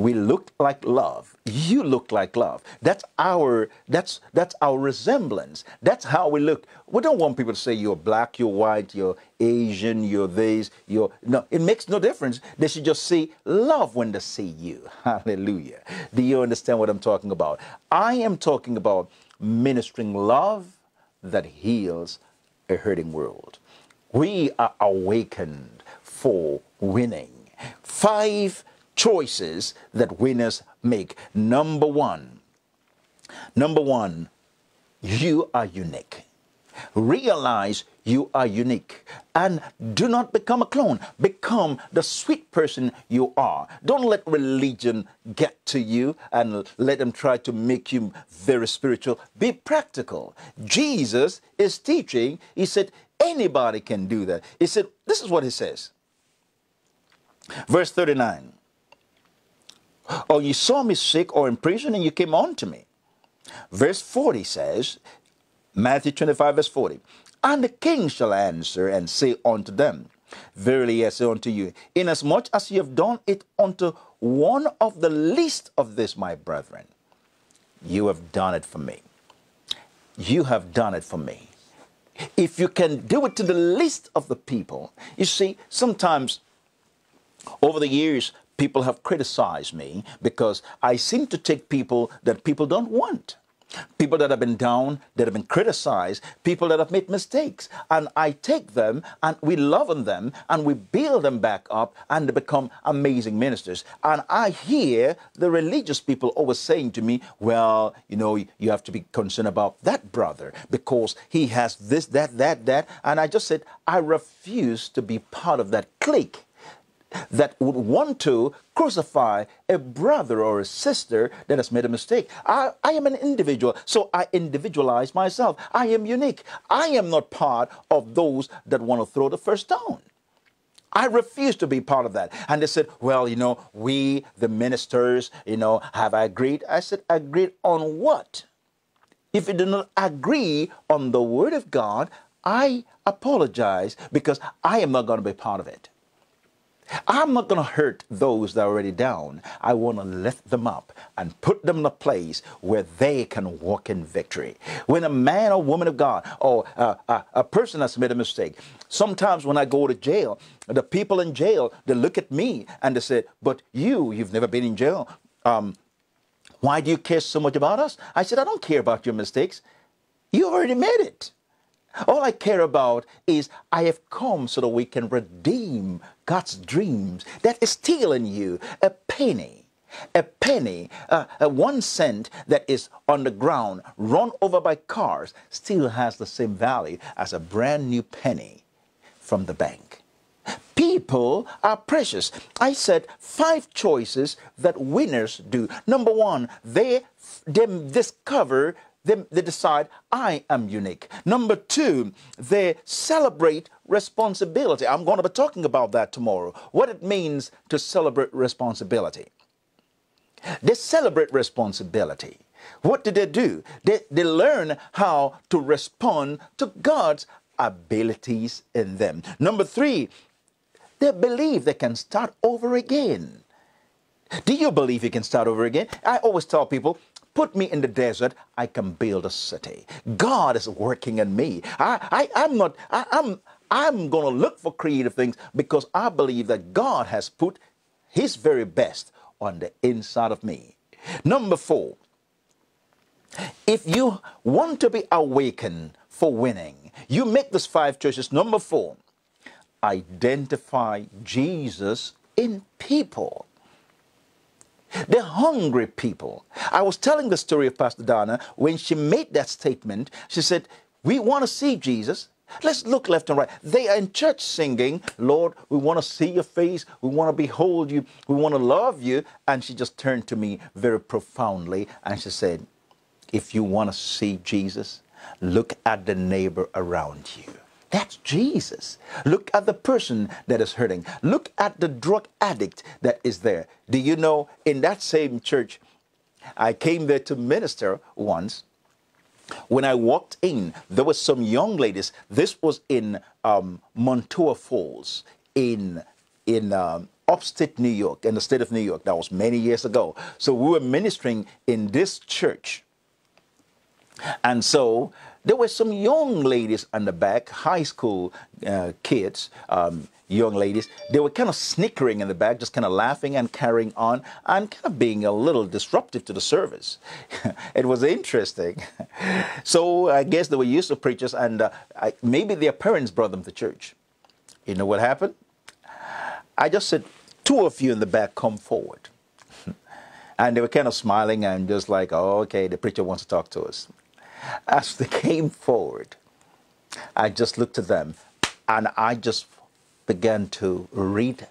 We look like love. You look like love. That's our that's that's our resemblance. That's how we look. We don't want people to say you're black you're white you're asian you're this you're no it makes no difference. They should just see love when they see you. <laughs> Hallelujah. Do you understand what i'm talking about? I am talking about ministering love that heals a hurting world. We are awakened for winning. Five choices that winners make. Number one, number one, you are unique. Realize you are unique and do not become a clone. Become the sweet person you are. Don't let religion get to you and let them try to make you very spiritual. Be practical. Jesus is teaching. He said, anybody can do that. He said, this is what he says. Verse 39 or oh, you saw me sick or in prison and you came on to me. Verse 40 says, Matthew 25, verse 40, And the king shall answer and say unto them, Verily I say unto you, inasmuch as you have done it unto one of the least of this, my brethren, you have done it for me. You have done it for me. If you can do it to the least of the people, you see, sometimes over the years, people have criticized me because I seem to take people that people don't want. People that have been down, that have been criticized, people that have made mistakes. And I take them and we love on them and we build them back up and they become amazing ministers. And I hear the religious people always saying to me, well, you know, you have to be concerned about that brother because he has this, that, that, that. And I just said, I refuse to be part of that clique that would want to crucify a brother or a sister that has made a mistake. I, I am an individual, so I individualize myself. I am unique. I am not part of those that want to throw the first stone. I refuse to be part of that. And they said, well, you know, we, the ministers, you know, have agreed. I said, agreed on what? If you do not agree on the word of God, I apologize because I am not going to be part of it. I'm not going to hurt those that are already down. I want to lift them up and put them in a place where they can walk in victory. When a man or woman of God or uh, a person has made a mistake, sometimes when I go to jail, the people in jail, they look at me and they say, but you, you've never been in jail. Um, why do you care so much about us? I said, I don't care about your mistakes. You already made it. All I care about is I have come so that we can redeem God's dreams that is still in you. A penny, a penny, uh, a one cent that is on the ground, run over by cars, still has the same value as a brand new penny from the bank. People are precious. I said five choices that winners do. Number one, they, they discover they, they decide, I am unique. Number two, they celebrate responsibility. I'm going to be talking about that tomorrow. What it means to celebrate responsibility. They celebrate responsibility. What did they do? They, they learn how to respond to God's abilities in them. Number three, they believe they can start over again. Do you believe you can start over again? I always tell people, put me in the desert, I can build a city. God is working in me. I, I, am not, I, I'm, I'm going to look for creative things because I believe that God has put His very best on the inside of me. Number four, if you want to be awakened for winning, you make these five choices. Number four, identify Jesus in people. The hungry people. I was telling the story of Pastor Donna when she made that statement. She said, We want to see Jesus. Let's look left and right. They are in church singing, Lord, we want to see your face. We want to behold you. We want to love you. And she just turned to me very profoundly and she said, If you want to see Jesus, look at the neighbor around you. That's Jesus. Look at the person that is hurting. Look at the drug addict that is there. Do you know in that same church, I came there to minister once. When I walked in, there were some young ladies. This was in um, Montour Falls in in um, upstate New York, in the state of New York. That was many years ago. So we were ministering in this church. And so there were some young ladies on the back, high school uh, kids, um, young ladies. They were kind of snickering in the back, just kind of laughing and carrying on, and kind of being a little disruptive to the service. <laughs> it was interesting. <laughs> so I guess they were used to preachers, and uh, I, maybe their parents brought them to church. You know what happened? I just said, two of you in the back come forward. <laughs> and they were kind of smiling and just like, oh, okay, the preacher wants to talk to us. As they <laughs> came forward, I just looked at them and I just began to read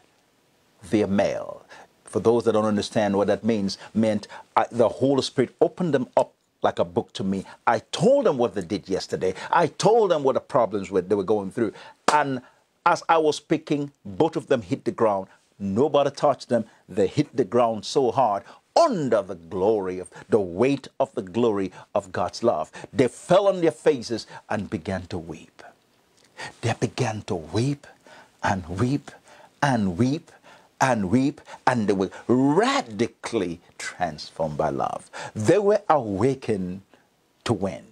their mail. For those that don't understand what that means, meant I, the Holy Spirit opened them up like a book to me. I told them what they did yesterday. I told them what the problems were they were going through. And as I was speaking, both of them hit the ground. Nobody touched them. They hit the ground so hard under the glory of the weight of the glory of God's love. They fell on their faces and began to weep. They began to weep and weep and weep and weep, and they were radically transformed by love. They were awakened to win.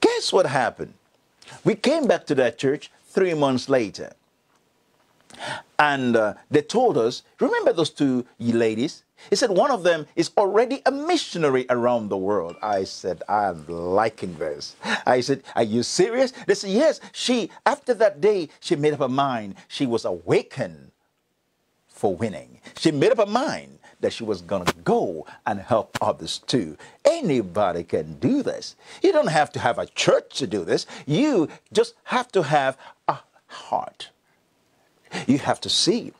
Guess what happened? We came back to that church three months later. And uh, they told us, remember those two ladies? He said one of them is already a missionary around the world. I said, I'm liking this. I said, Are you serious? They said, Yes. She, after that day, she made up her mind. She was awakened for winning. She made up her mind that she was going to go and help others too. Anybody can do this. You don't have to have a church to do this. You just have to have a heart. You have to see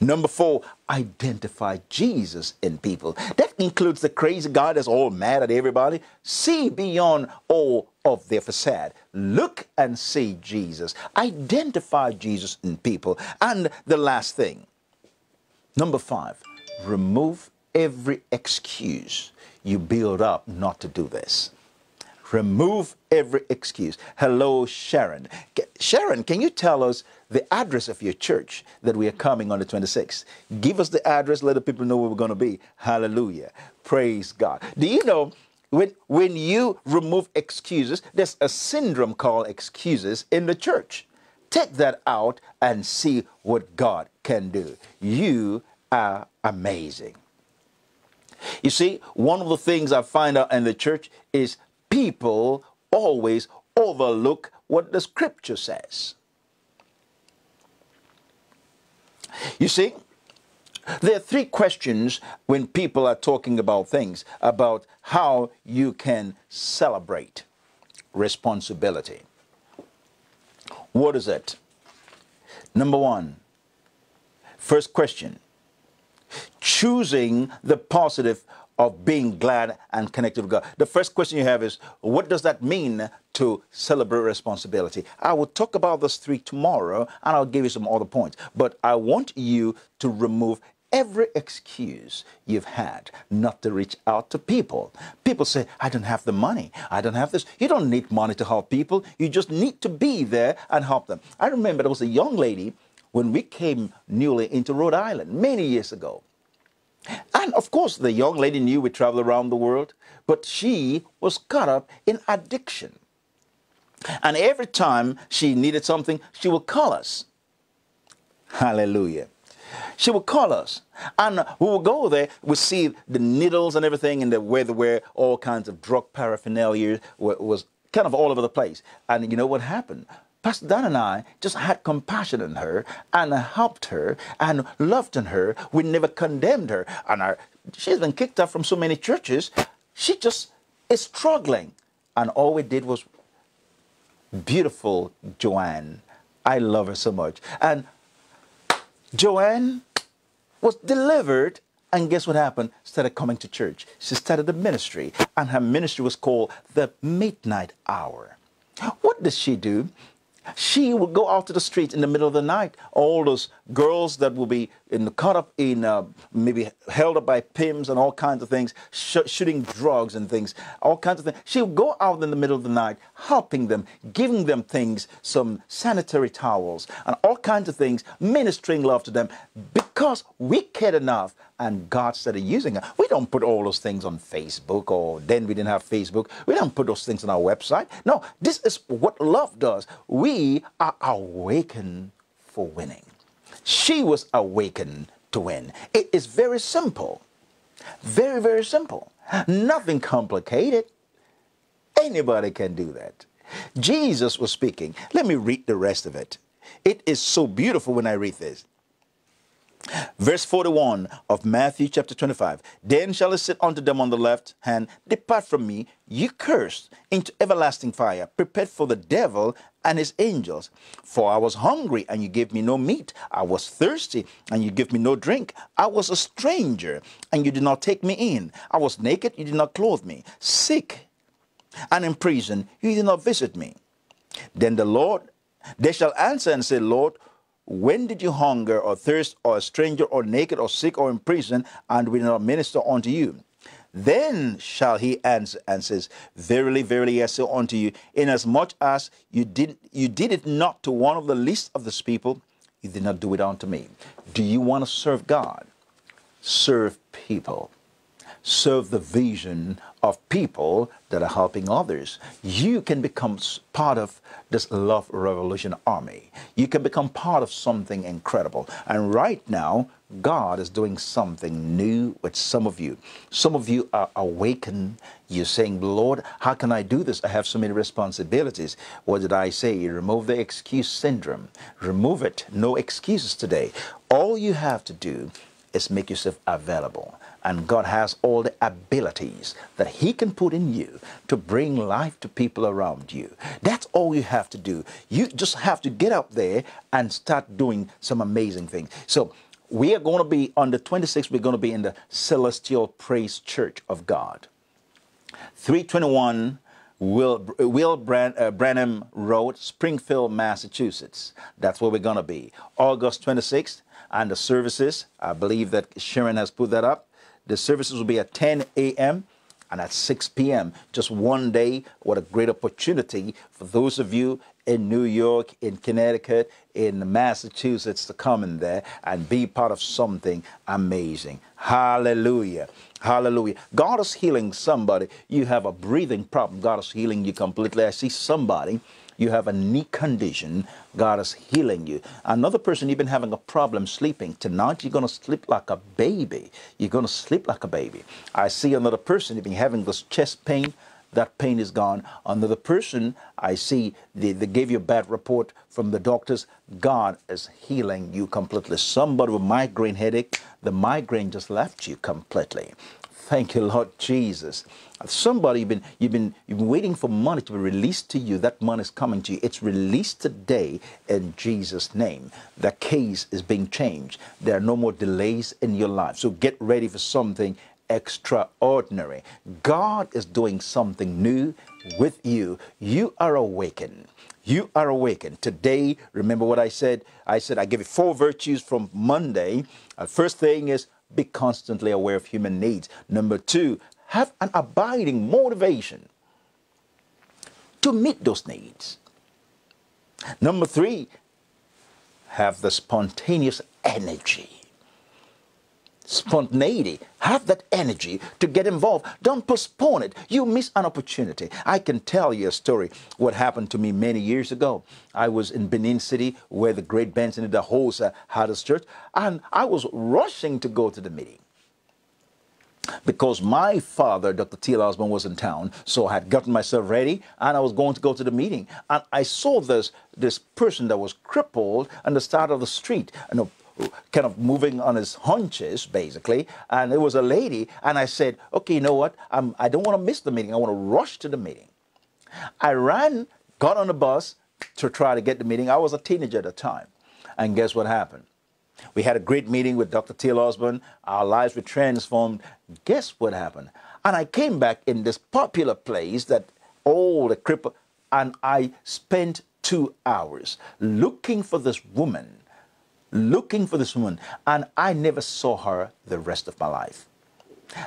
Number four, identify Jesus in people. That includes the crazy guy that's all mad at everybody. See beyond all of their facade. Look and see Jesus. Identify Jesus in people. And the last thing, number five, remove every excuse you build up not to do this. Remove every excuse. Hello, Sharon. Sharon, can you tell us the address of your church that we are coming on the 26th? Give us the address, let the people know where we're going to be. Hallelujah. Praise God. Do you know when, when you remove excuses, there's a syndrome called excuses in the church. Take that out and see what God can do. You are amazing. You see, one of the things I find out in the church is people always overlook what the scripture says. You see, there are three questions when people are talking about things about how you can celebrate responsibility. What is it? Number one, first question choosing the positive of being glad and connected with God. The first question you have is what does that mean to celebrate responsibility? I will talk about those three tomorrow and I'll give you some other points. But I want you to remove every excuse you've had not to reach out to people. People say, I don't have the money. I don't have this. You don't need money to help people. You just need to be there and help them. I remember there was a young lady when we came newly into Rhode Island many years ago. And of course, the young lady knew we traveled around the world, but she was caught up in addiction. And every time she needed something, she would call us. Hallelujah. She would call us. And we would go there, we see the needles and everything, and the where, where all kinds of drug paraphernalia was kind of all over the place. And you know what happened? Pastor Dan and I just had compassion on her and helped her and loved on her. We never condemned her. And our, she's been kicked out from so many churches. She just is struggling. And all we did was beautiful Joanne. I love her so much. And Joanne was delivered, and guess what happened? Started coming to church. She started the ministry, and her ministry was called the Midnight Hour. What does she do? She would go out to the street in the middle of the night. All those girls that will be in, caught up in uh, maybe held up by pimps and all kinds of things, sh- shooting drugs and things, all kinds of things. She would go out in the middle of the night, helping them, giving them things, some sanitary towels and all kinds of things, ministering love to them because we cared enough and God started using her. We don't put all those things on Facebook or then we didn't have Facebook. We don't put those things on our website. No, this is what love does. We are awakened for winning. She was awakened to win. It is very simple. Very, very simple. Nothing complicated. Anybody can do that. Jesus was speaking. Let me read the rest of it. It is so beautiful when I read this. Verse 41 of Matthew chapter 25 Then shall he sit unto them on the left hand, Depart from me, you cursed, into everlasting fire, prepared for the devil and his angels. For I was hungry, and you gave me no meat. I was thirsty, and you gave me no drink. I was a stranger, and you did not take me in. I was naked, you did not clothe me. Sick and in prison, you did not visit me. Then the Lord, they shall answer and say, Lord, when did you hunger or thirst or a stranger or naked or sick or in prison and we did not minister unto you? Then shall he answer and says, Verily, verily, I say unto you, inasmuch as you did you did it not to one of the least of this people, you did not do it unto me. Do you want to serve God? Serve people serve the vision of people that are helping others. You can become part of this Love Revolution army. You can become part of something incredible. And right now, God is doing something new with some of you. Some of you are awakened. You're saying, Lord, how can I do this? I have so many responsibilities. What did I say? Remove the excuse syndrome. Remove it. No excuses today. All you have to do is make yourself available. And God has all the abilities that He can put in you to bring life to people around you. That's all you have to do. You just have to get up there and start doing some amazing things. So, we are going to be on the 26th, we're going to be in the Celestial Praise Church of God. 321 Will, Will Bran, uh, Branham Road, Springfield, Massachusetts. That's where we're going to be. August 26th, and the services, I believe that Sharon has put that up. The services will be at 10 a.m. and at 6 p.m. Just one day. What a great opportunity for those of you in New York, in Connecticut, in Massachusetts to come in there and be part of something amazing. Hallelujah. Hallelujah. God is healing somebody. You have a breathing problem. God is healing you completely. I see somebody you have a knee condition, God is healing you. Another person, you've been having a problem sleeping. Tonight, you're going to sleep like a baby. You're going to sleep like a baby. I see another person, you've been having this chest pain. That pain is gone. Another person, I see they, they gave you a bad report from the doctors. God is healing you completely. Somebody with migraine headache, the migraine just left you completely. Thank you, Lord Jesus. Somebody you've been you've been you've been waiting for money to be released to you. That money is coming to you. It's released today in Jesus' name. The case is being changed. There are no more delays in your life. So get ready for something extraordinary. God is doing something new with you. You are awakened. You are awakened. Today, remember what I said? I said I gave you four virtues from Monday. Uh, first thing is be constantly aware of human needs. Number two, have an abiding motivation to meet those needs. Number three, have the spontaneous energy. Spontaneity. Have that energy to get involved. Don't postpone it. You miss an opportunity. I can tell you a story. What happened to me many years ago. I was in Benin City where the great Benson Idahosa had his church, and I was rushing to go to the meeting because my father, Dr. T.L. Osborn, was in town, so I had gotten myself ready and I was going to go to the meeting. And I saw this this person that was crippled on the side of the street, And kind of moving on his haunches, basically. And it was a lady, and I said, "Okay, you know what? I'm, I don't want to miss the meeting. I want to rush to the meeting." I ran, got on the bus to try to get the meeting. I was a teenager at the time, and guess what happened? We had a great meeting with Dr. T.L. Osborn. Our lives were transformed. Guess what happened? And I came back in this popular place that all the cripple, and I spent two hours looking for this woman, looking for this woman, and I never saw her the rest of my life.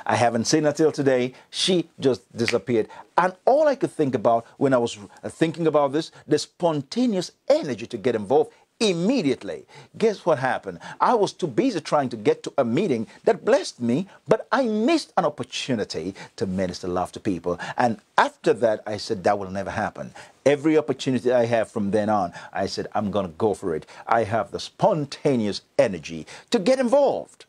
I haven't seen her till today. She just disappeared. And all I could think about when I was thinking about this, the spontaneous energy to get involved immediately. Guess what happened? I was too busy trying to get to a meeting that blessed me, but I missed an opportunity to minister love to people. And after that, I said, that will never happen. Every opportunity I have from then on, I said, I'm going to go for it. I have the spontaneous energy to get involved.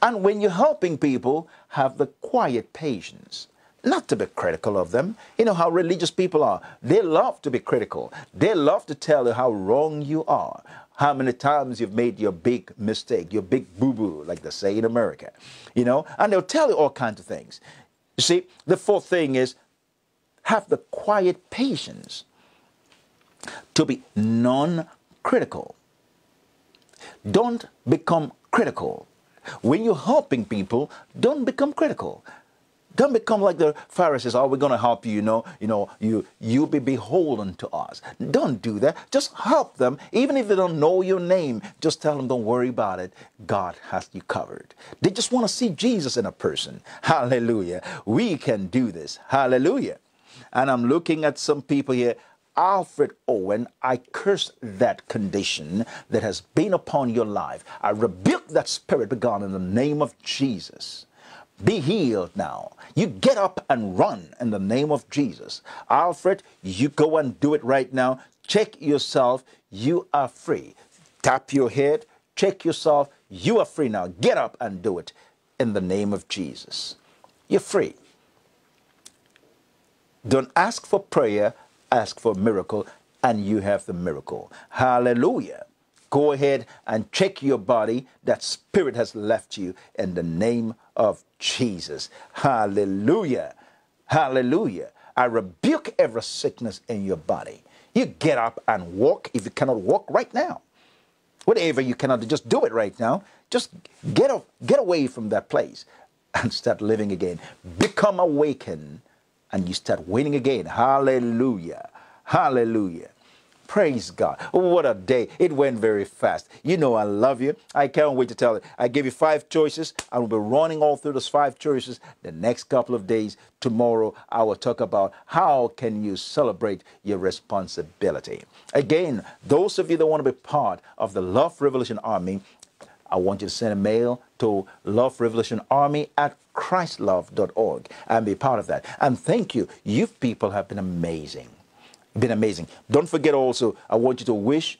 And when you're helping people, have the quiet patience not to be critical of them. You know how religious people are. They love to be critical. They love to tell you how wrong you are. How many times you've made your big mistake, your big boo-boo, like they say in America. You know, and they'll tell you all kinds of things. You see, the fourth thing is have the quiet patience to be non-critical. Don't become critical. When you're helping people, don't become critical. Don't become like the Pharisees. Oh, we're going to help you. You know, you know, you you be beholden to us. Don't do that. Just help them, even if they don't know your name. Just tell them, don't worry about it. God has you covered. They just want to see Jesus in a person. Hallelujah. We can do this. Hallelujah. And I'm looking at some people here. Alfred Owen, I curse that condition that has been upon your life. I rebuke that spirit begun in the name of Jesus. Be healed now. You get up and run in the name of Jesus. Alfred, you go and do it right now. Check yourself. You are free. Tap your head. Check yourself. You are free now. Get up and do it in the name of Jesus. You're free. Don't ask for prayer, ask for miracle, and you have the miracle. Hallelujah. Go ahead and check your body. That spirit has left you in the name of Jesus. Hallelujah. Hallelujah. I rebuke every sickness in your body. You get up and walk if you cannot walk right now. Whatever you cannot do, just do it right now. Just get off, get away from that place <laughs> and start living again. Become awakened and you start winning again. Hallelujah. Hallelujah. Praise God. what a day. It went very fast. You know I love you. I can't wait to tell you. I gave you five choices. I will be running all through those five choices the next couple of days. Tomorrow I will talk about how can you celebrate your responsibility. Again, those of you that want to be part of the Love Revolution Army, I want you to send a mail to Love Revolution Army at christlove.org and be part of that. And thank you. You people have been amazing been amazing. Don't forget also, I want you to wish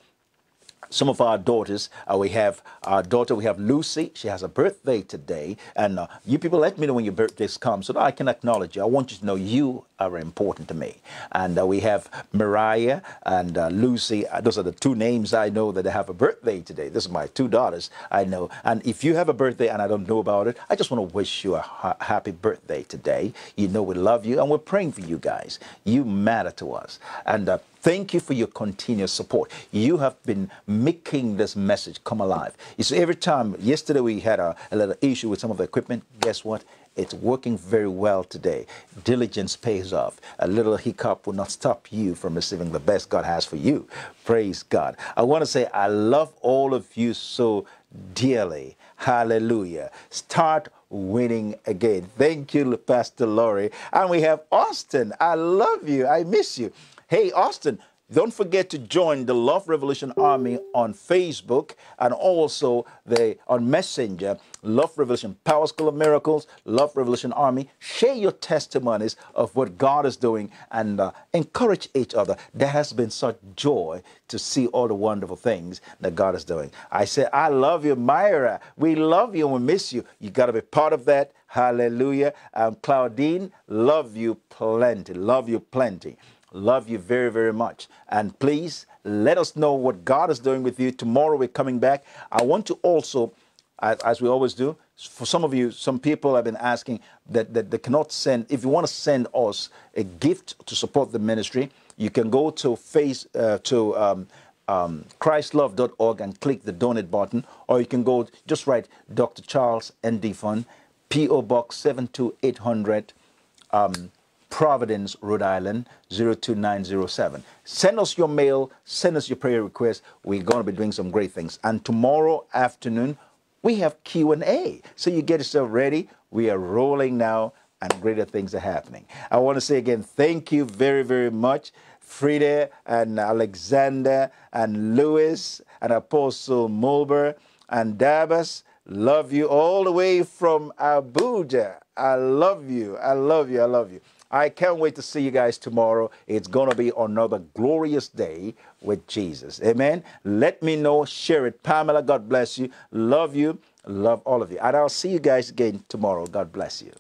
some of our daughters. Uh, we have our daughter, we have Lucy. She has a birthday today. And uh, you people let me know when your birthdays come so that I can acknowledge you. I want you to know you are important to me. And uh, we have Mariah and uh, Lucy. Uh, those are the two names I know that have a birthday today. This is my two daughters I know. And if you have a birthday and I don't know about it, I just want to wish you a ha happy birthday today. You know we love you and we're praying for you guys. You matter to us. And uh, Thank you for your continuous support. You have been making this message come alive. You see, every time, yesterday we had a, a little issue with some of the equipment. Guess what? It's working very well today. Diligence pays off. A little hiccup will not stop you from receiving the best God has for you. Praise God. I want to say I love all of you so dearly. Hallelujah. Start winning again. Thank you, Pastor Laurie. And we have Austin. I love you. I miss you. Hey, Austin, don't forget to join the Love Revolution Army on Facebook and also the on Messenger, Love Revolution Power School of Miracles, Love Revolution Army. Share your testimonies of what God is doing and uh, encourage each other. There has been such joy to see all the wonderful things that God is doing. I say, I love you, Myra. We love you and we miss you. You got to be part of that. Hallelujah. Um, Claudine, love you plenty. Love you plenty. Love you very, very much. And please let us know what God is doing with you. Tomorrow we're coming back. I want to also, as, as we always do, for some of you, some people have been asking that, that they cannot send, if you want to send us a gift to support the ministry, you can go to face uh, to um, um, christlove.org and click the donate button, or you can go just write Dr. Charles Ndifon, P.O. Box 72800. Um, Providence, Rhode Island, 02907. Send us your mail, send us your prayer request. We're going to be doing some great things. And tomorrow afternoon, we have Q&A. So you get yourself ready. We are rolling now and greater things are happening. I want to say again, thank you very, very much. Frida and Alexander and Lewis and Apostle Mulber and Dabas. Love you all the way from Abuja. I love you. I love you. I love you. I can't wait to see you guys tomorrow. It's going to be another glorious day with Jesus. Amen. Let me know. Share it. Pamela, God bless you. Love you. Love all of you. And I'll see you guys again tomorrow. God bless you.